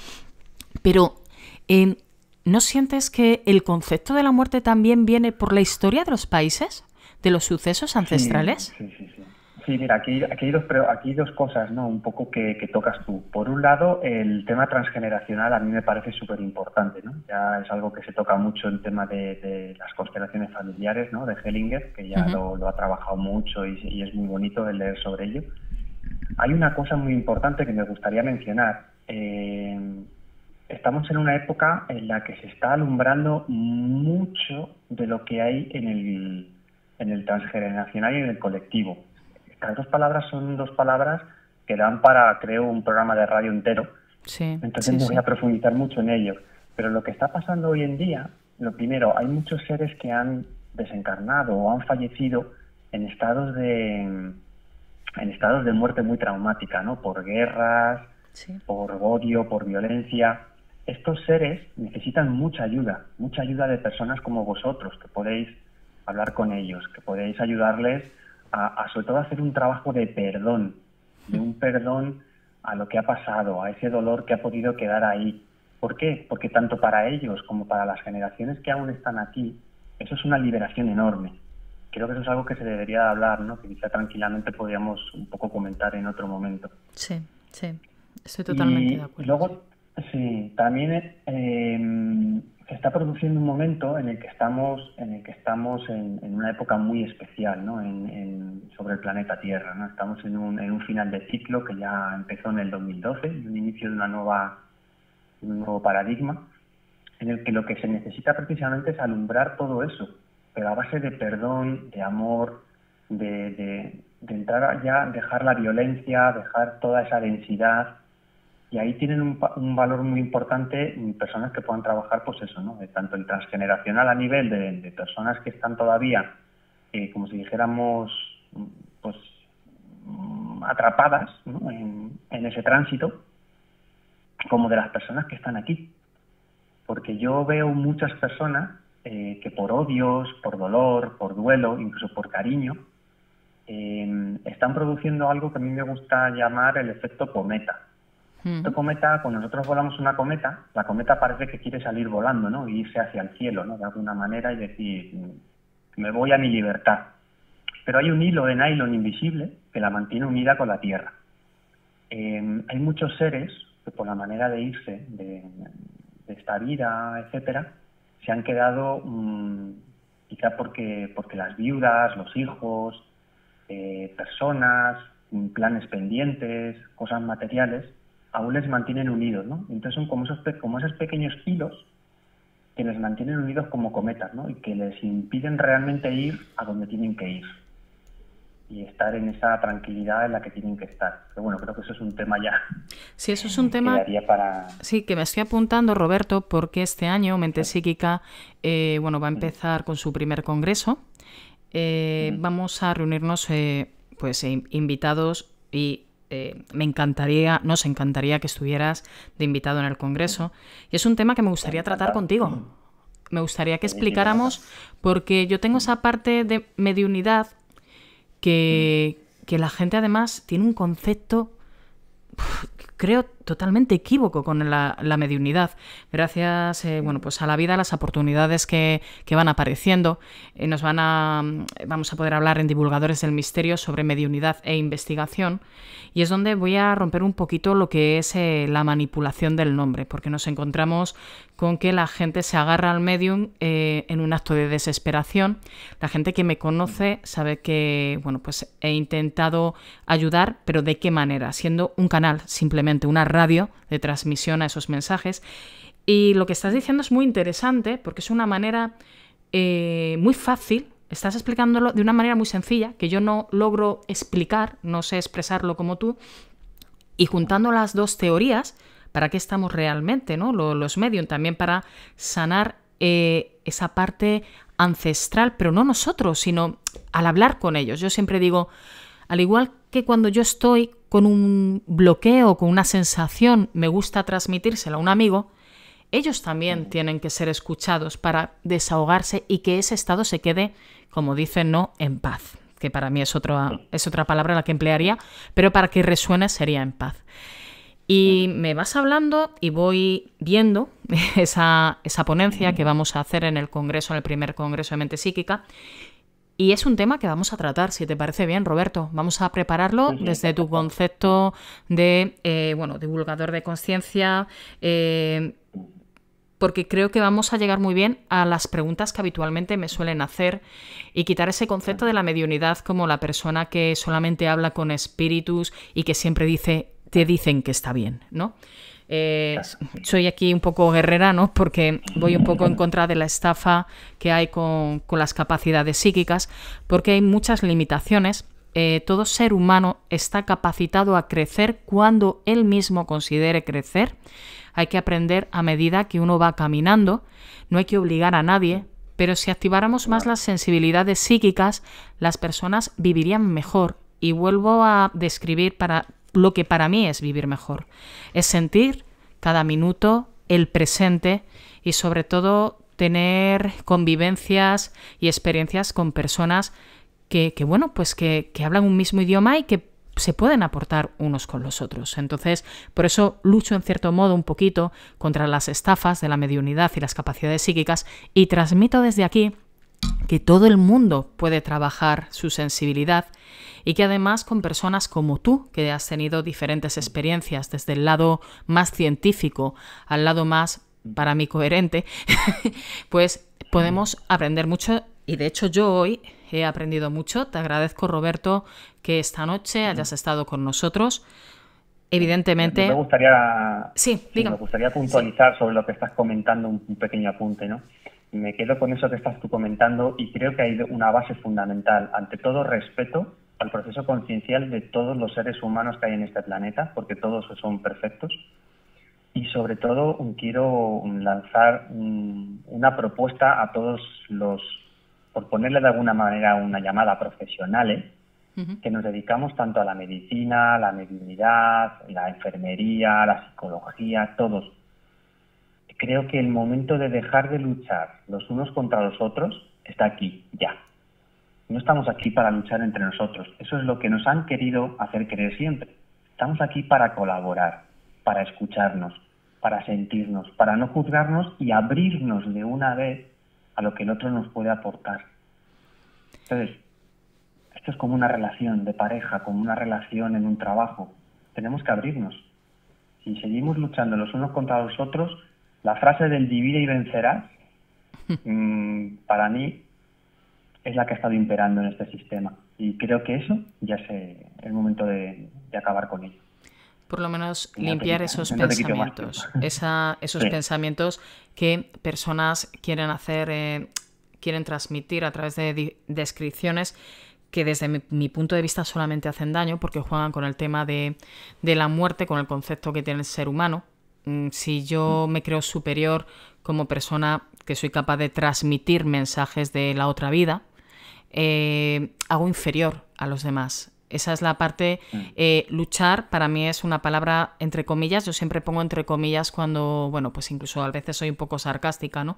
pero em, ¿no sientes que el concepto de la muerte también viene por la historia de los países, de los sucesos ancestrales? sí, sí. sí. Sí, mira, aquí, aquí, hay dos, aquí dos cosas, ¿no? Un poco que, tocas tú. Por un lado, el tema transgeneracional a mí me parece súper importante, ¿no? Ya es algo que se toca mucho en tema de, las constelaciones familiares, ¿no? De Hellinger, que ya lo, ha trabajado mucho y, es muy bonito el leer sobre ello. Hay una cosa muy importante que me gustaría mencionar. Eh, estamos en una época en la que se está alumbrando mucho de lo que hay en el, en el transgeneracional y en el colectivo estas dos palabras son dos palabras que dan para, creo, un programa de radio entero. Sí, Entonces no voy a profundizar mucho en ello. Pero lo que está pasando hoy en día, lo primero, hay muchos seres que han desencarnado o han fallecido en estados de en estados de muerte muy traumática, ¿no? Por guerras, por odio, por violencia. Estos seres necesitan mucha ayuda, mucha ayuda de personas como vosotros, que podéis hablar con ellos, que podéis ayudarles a, sobre todo hacer un trabajo de perdón, de un perdón a lo que ha pasado, a ese dolor que ha podido quedar ahí. ¿Por qué? Porque tanto para ellos como para las generaciones que aún están aquí, eso es una liberación enorme. Creo que eso es algo que se debería hablar, ¿no? que quizá tranquilamente podríamos un poco comentar en otro momento. Sí, sí, estoy totalmente de acuerdo. Y luego, sí, también eh, se está produciendo un momento en el que estamos en el que estamos en, una época muy especial ¿no? en, sobre el planeta Tierra ¿no? estamos en un, en un final de ciclo que ya empezó en el 2012 y un inicio de una nueva un nuevo paradigma en el que lo que se necesita precisamente es alumbrar todo eso pero a base de perdón de amor de, de, de entrar ya dejar la violencia dejar toda esa densidad y ahí tienen un, un, valor muy importante personas que puedan trabajar, pues eso, ¿no? Tanto el transgeneracional a nivel de, personas que están todavía, eh, como si dijéramos, pues atrapadas en, ese tránsito, como de las personas que están aquí. Porque yo veo muchas personas eh, que por odios, por dolor, por duelo, incluso por cariño, eh, están produciendo algo que a mí me gusta llamar el efecto cometa esta cometa, cuando nosotros volamos una cometa, la cometa parece que quiere salir volando, ¿no? Y irse hacia el cielo, ¿no? De alguna manera y decir, me voy a mi libertad. Pero hay un hilo de nylon invisible que la mantiene unida con la Tierra. Em, hay muchos seres que por la manera de irse de, esta vida, etcétera, se han quedado mm, quizá porque, porque las viudas, los hijos, eh, personas, planes pendientes, cosas materiales, aún les mantienen unidos, ¿no? Entonces son como esos, como esos pequeños hilos que les mantienen unidos como cometas, ¿no? Y que les impiden realmente ir a donde tienen que ir y estar en esa tranquilidad en la que tienen que estar. Pero bueno, creo que eso es un tema ya. Sí, eso es un tema. Para... Sí, que me estoy apuntando, Roberto, porque este año Mente Psíquica eh, bueno, va a empezar con su primer congreso. Eh, vamos a reunirnos, eh, pues, invitados y eh, me encantaría, nos encantaría que estuvieras de invitado en el Congreso. Y es un tema que me gustaría tratar contigo. Me gustaría que explicáramos, porque yo tengo esa parte de mediunidad que, que la gente además tiene un concepto creo, totalmente equívoco con la, mediunidad. Gracias eh, bueno, pues a la vida, las oportunidades que, van apareciendo, eh, nos van a, mm, vamos a poder hablar en Divulgadores del Misterio sobre mediunidad e investigación. Y es donde voy a romper un poquito lo que es eh, la manipulación del nombre, porque nos encontramos con que la gente se agarra al medium en un acto de desesperación. La gente que me conoce sabe que bueno, pues he intentado ayudar, pero ¿de qué manera? Siendo un canal simplemente una radio de transmisión a esos mensajes. Y lo que estás diciendo es muy interesante porque es una manera eh, muy fácil, estás explicándolo de una manera muy sencilla, que yo no logro explicar, no sé expresarlo como tú, y juntando las dos teorías, ¿para qué estamos realmente? ¿no? Los medios también para sanar eh, esa parte ancestral, pero no nosotros, sino al hablar con ellos. Yo siempre digo, al igual que cuando yo estoy con un bloqueo, con una sensación, me gusta transmitírsela a un amigo, ellos también tienen que ser escuchados para desahogarse y que ese estado se quede, como dicen, no, en paz, que para mí es otra, es otra palabra la que emplearía, pero para que resuene sería en paz. Y me vas hablando y voy viendo esa, esa ponencia que vamos a hacer en el Congreso, en el primer Congreso de Mente Psíquica, Y es un tema que vamos a tratar, si te parece bien, Roberto. Vamos a prepararlo desde tu concepto de, eh, bueno, divulgador de conciencia, eh, porque creo que vamos a llegar muy bien a las preguntas que habitualmente me suelen hacer y quitar ese concepto de la mediunidad como la persona que solamente habla con espíritus y que siempre dice, te dicen que está bien, ¿no? Eh, soy aquí un poco guerrera, ¿no? Porque voy un poco en contra de la estafa que hay con, las capacidades psíquicas, porque hay muchas limitaciones. Eh, todo ser humano está capacitado a crecer cuando él mismo considere crecer. Hay que aprender a medida que uno va caminando. No hay que obligar a nadie, pero si activáramos más las sensibilidades psíquicas, las personas vivirían mejor. Y vuelvo a describir para lo que para mí es vivir mejor. Es sentir cada minuto el presente y sobre todo tener convivencias y experiencias con personas que, bueno, pues que, que hablan un mismo idioma y que se pueden aportar unos con los otros. Entonces, por eso lucho en cierto modo un poquito contra las estafas de la mediunidad y las capacidades psíquicas y transmito desde aquí que todo el mundo puede trabajar su sensibilidad y que además con personas como tú, que has tenido diferentes experiencias desde el lado más científico al lado más, para mí, coherente, pues podemos aprender mucho y de hecho yo hoy he aprendido mucho. Te agradezco, Roberto, que esta noche hayas estado con nosotros. Evidentemente. Me gustaría, sí, me gustaría puntualizar sobre lo que estás comentando, un, un pequeño apunte, ¿no? me quedo con eso que estás tú comentando y creo que hay una base fundamental. Ante todo, respeto al proceso conciencial de todos los seres humanos que hay en este planeta, porque todos son perfectos. Y sobre todo quiero lanzar una propuesta a todos los, por ponerle de alguna manera una llamada profesionales, que nos dedicamos tanto a la medicina, la mediunidad, la enfermería, la psicología, todos creo que el momento de dejar de luchar los unos contra los otros está aquí, ya. No estamos aquí para luchar entre nosotros. Eso es lo que nos han querido hacer creer siempre. Estamos aquí para colaborar, para escucharnos, para sentirnos, para no juzgarnos y abrirnos de una vez a lo que el otro nos puede aportar. Entonces, esto es como una relación de pareja, como una relación en un trabajo. Tenemos que abrirnos. Si seguimos luchando los unos contra los otros, la frase del divide y vencerás, mm, para mí, es la que ha estado imperando en este sistema. Y creo que eso ya es el momento de, acabar con ello. Por lo menos limpiar esos pensamientos, esos pensamientos que personas quieren hacer, eh, quieren transmitir a través de descripciones que desde mi, punto de vista solamente hacen daño porque juegan con el tema de, de la muerte, con el concepto que tiene el ser humano, Mm, si yo me creo superior como persona que soy capaz de transmitir mensajes de la otra vida, eh, hago inferior a los demás. Esa es la parte, mm. eh, luchar para mí es una palabra entre comillas, yo siempre pongo entre comillas cuando, bueno, pues incluso a veces soy un poco sarcástica, ¿no?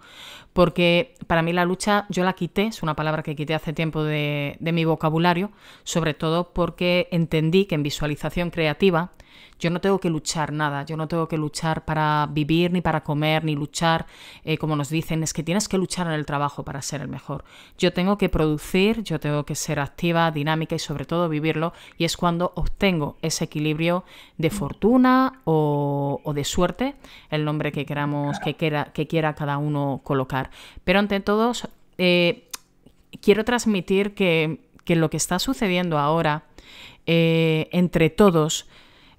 Porque para mí la lucha yo la quité, es una palabra que quité hace tiempo de, de mi vocabulario, sobre todo porque entendí que en visualización creativa yo no tengo que luchar nada, yo no tengo que luchar para vivir, ni para comer, ni luchar, eh, como nos dicen, es que tienes que luchar en el trabajo para ser el mejor. Yo tengo que producir, yo tengo que ser activa, dinámica y sobre todo vivirlo, y es cuando obtengo ese equilibrio de fortuna o, de suerte, el nombre que queramos, que quiera, que quiera cada uno colocar. Pero ante todo, eh, quiero transmitir que, lo que está sucediendo ahora eh, entre todos,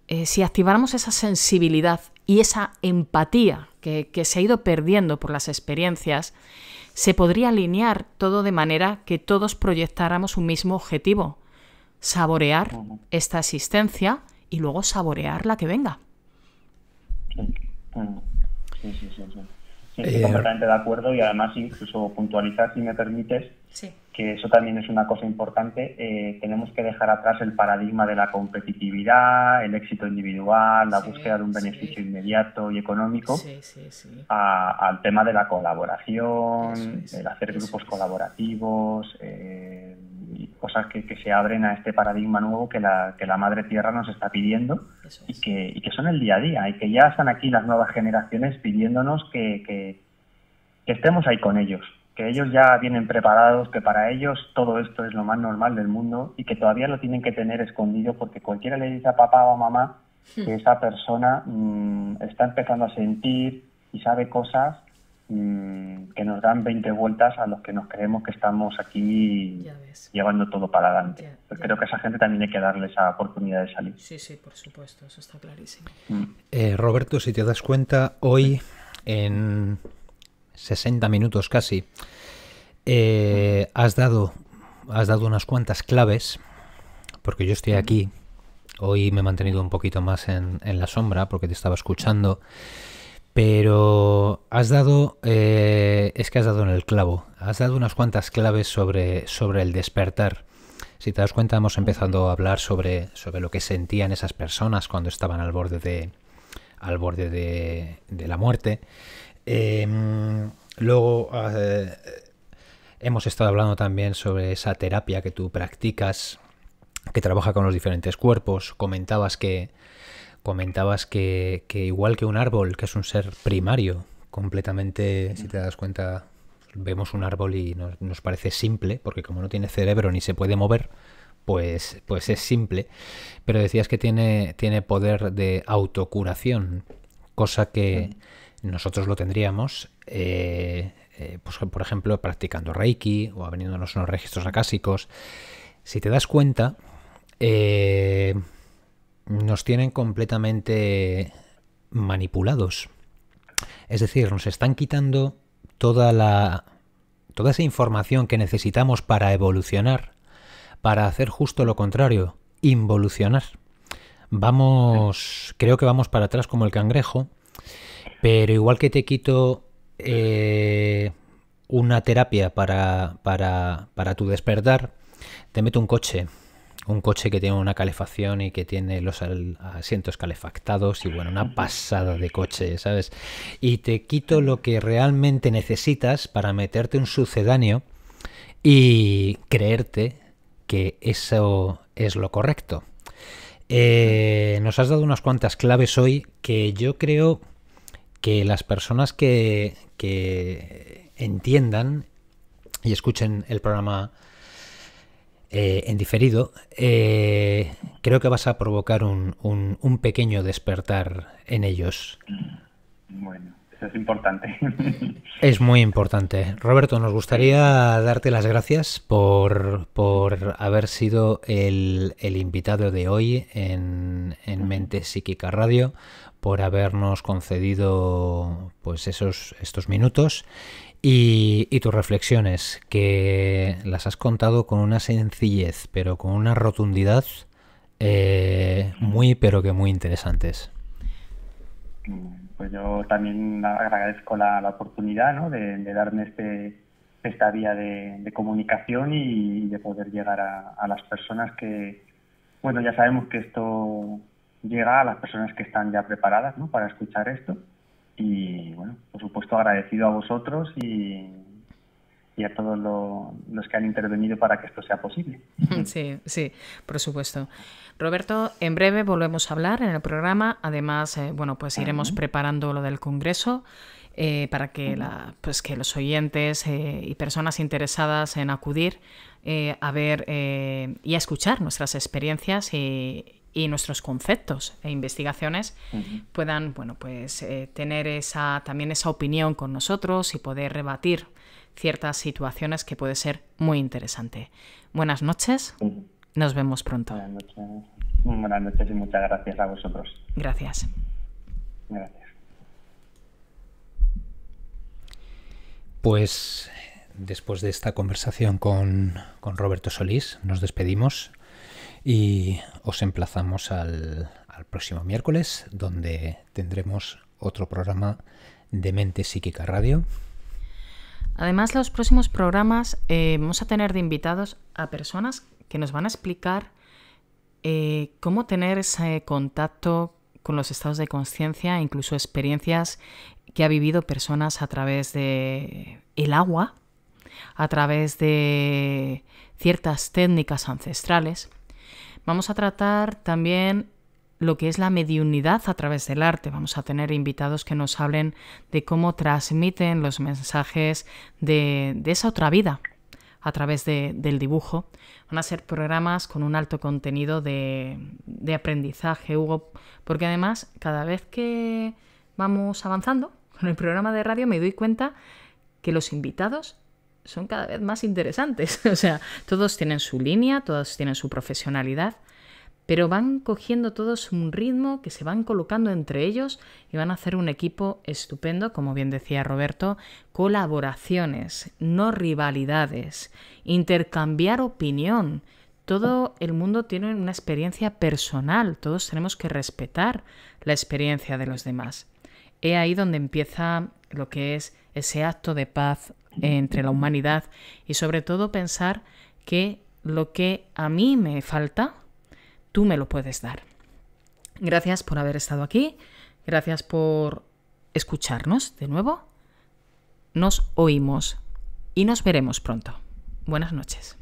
eh, si activáramos esa sensibilidad y esa empatía que, se ha ido perdiendo por las experiencias, se podría alinear todo de manera que todos proyectáramos un mismo objetivo, saborear esta existencia y luego saborear la que venga. Sí, sí, sí, sí. estoy completamente de acuerdo y además incluso puntualizar, si me permites, sí. que eso también es una cosa importante, eh, tenemos que dejar atrás el paradigma de la competitividad, el éxito individual, la búsqueda de un beneficio inmediato y económico, al tema de la colaboración, el hacer grupos colaborativos, eh, cosas que, se abren a este paradigma nuevo que la, que la Madre Tierra nos está pidiendo y, que, y que son el día a día y que ya están aquí las nuevas generaciones pidiéndonos que, que estemos ahí con ellos que ellos ya vienen preparados, que para ellos todo esto es lo más normal del mundo y que todavía lo tienen que tener escondido porque cualquiera le dice a papá o a mamá que hmm. esa persona mm, está empezando a sentir y sabe cosas mm, que nos dan 20 vueltas a los que nos creemos que estamos aquí llevando todo para adelante. Pues creo que a esa gente también hay que darle esa oportunidad de salir. Sí, sí, por supuesto, eso está clarísimo. Mm. Eh, Roberto, si te das cuenta, hoy en 60 minutos casi, eh, has, dado, has dado unas cuantas claves, porque yo estoy aquí, hoy me he mantenido un poquito más en, la sombra porque te estaba escuchando, pero has dado, eh, es que has dado en el clavo, has dado unas cuantas claves sobre, sobre el despertar. Si te das cuenta, hemos empezado a hablar sobre, sobre lo que sentían esas personas cuando estaban al borde de, al borde de, de la muerte. Em, luego eh, hemos estado hablando también sobre esa terapia que tú practicas, que trabaja con los diferentes cuerpos. Comentabas que comentabas que, igual que un árbol, que es un ser primario, completamente, si te das cuenta, vemos un árbol y nos, nos, parece simple, porque como no tiene cerebro ni se puede mover, pues, pues es simple. Pero decías que tiene, tiene poder de autocuración, cosa que nosotros lo tendríamos, eh, eh, pues, por ejemplo, practicando Reiki o abriéndonos unos registros acásicos. Si te das cuenta, eh, nos tienen completamente manipulados. Es decir, nos están quitando toda la toda esa información que necesitamos para evolucionar, para hacer justo lo contrario, involucionar. Vamos, creo que vamos para atrás como el cangrejo pero igual que te quito eh, una terapia para, para, para tu despertar, te meto un coche. Un coche que tiene una calefacción y que tiene los asientos calefactados y bueno, una pasada de coche, ¿sabes? Y te quito lo que realmente necesitas para meterte un sucedáneo y creerte que eso es lo correcto. Eh, nos has dado unas cuantas claves hoy que yo creo que las personas que, entiendan y escuchen el programa eh, en diferido, eh, creo que vas a provocar un, un, pequeño despertar en ellos. Bueno, eso es importante. Es muy importante. Roberto, nos gustaría darte las gracias por, por haber sido el, el, invitado de hoy en, en Mente Psíquica Radio, por habernos concedido pues esos estos minutos y, tus reflexiones que las has contado con una sencillez pero con una rotundidad eh, muy pero que muy interesantes pues yo también agradezco la, oportunidad ¿no? de, darme este esta vía de, comunicación y de poder llegar a, a las personas que bueno ya sabemos que esto llega a las personas que están ya preparadas ¿no? para escuchar esto. Y bueno, por supuesto agradecido a vosotros y, y a todos los que han intervenido para que esto sea posible. Sí, sí, por supuesto. Roberto, en breve volvemos a hablar en el programa. Además, eh, bueno, pues iremos preparando lo del Congreso. Eh, para que, la, pues que los oyentes eh, y personas interesadas en acudir a ver y a escuchar nuestras experiencias y, y nuestros conceptos e investigaciones puedan bueno pues eh, tener esa también esa opinión con nosotros y poder rebatir ciertas situaciones que puede ser muy interesante. Buenas noches. Nos vemos pronto. Buenas noches. Buenas noches y muchas gracias a vosotros. Gracias. Gracias. Pues después de esta conversación con, con Roberto Solís, nos despedimos y os emplazamos al, próximo miércoles, donde tendremos otro programa de Mente Psíquica Radio. Además, los próximos programas eh, vamos a tener de invitados a personas que nos van a explicar eh, cómo tener ese contacto con los estados de conciencia, incluso experiencias que ha vivido personas a través de el agua, a través de ciertas técnicas ancestrales. Vamos a tratar también lo que es la mediunidad a través del arte. Vamos a tener invitados que nos hablen de cómo transmiten los mensajes de, esa otra vida a través del dibujo. Van a ser programas con un alto contenido de, de aprendizaje, Hugo, porque además cada vez que vamos avanzando con el programa de radio me doy cuenta que los invitados son cada vez más interesantes. o sea, todos tienen su línea, todos tienen su profesionalidad pero van cogiendo todos un ritmo que se van colocando entre ellos y van a hacer un equipo estupendo, como bien decía Roberto, colaboraciones, no rivalidades, intercambiar opinión. Todo el mundo tiene una experiencia personal, todos tenemos que respetar la experiencia de los demás. He ahí donde empieza lo que es ese acto de paz entre la humanidad y sobre todo pensar que lo que a mí me falta, tú me lo puedes dar. Gracias por haber estado aquí, gracias por escucharnos de nuevo. Nos oímos y nos veremos pronto. Buenas noches.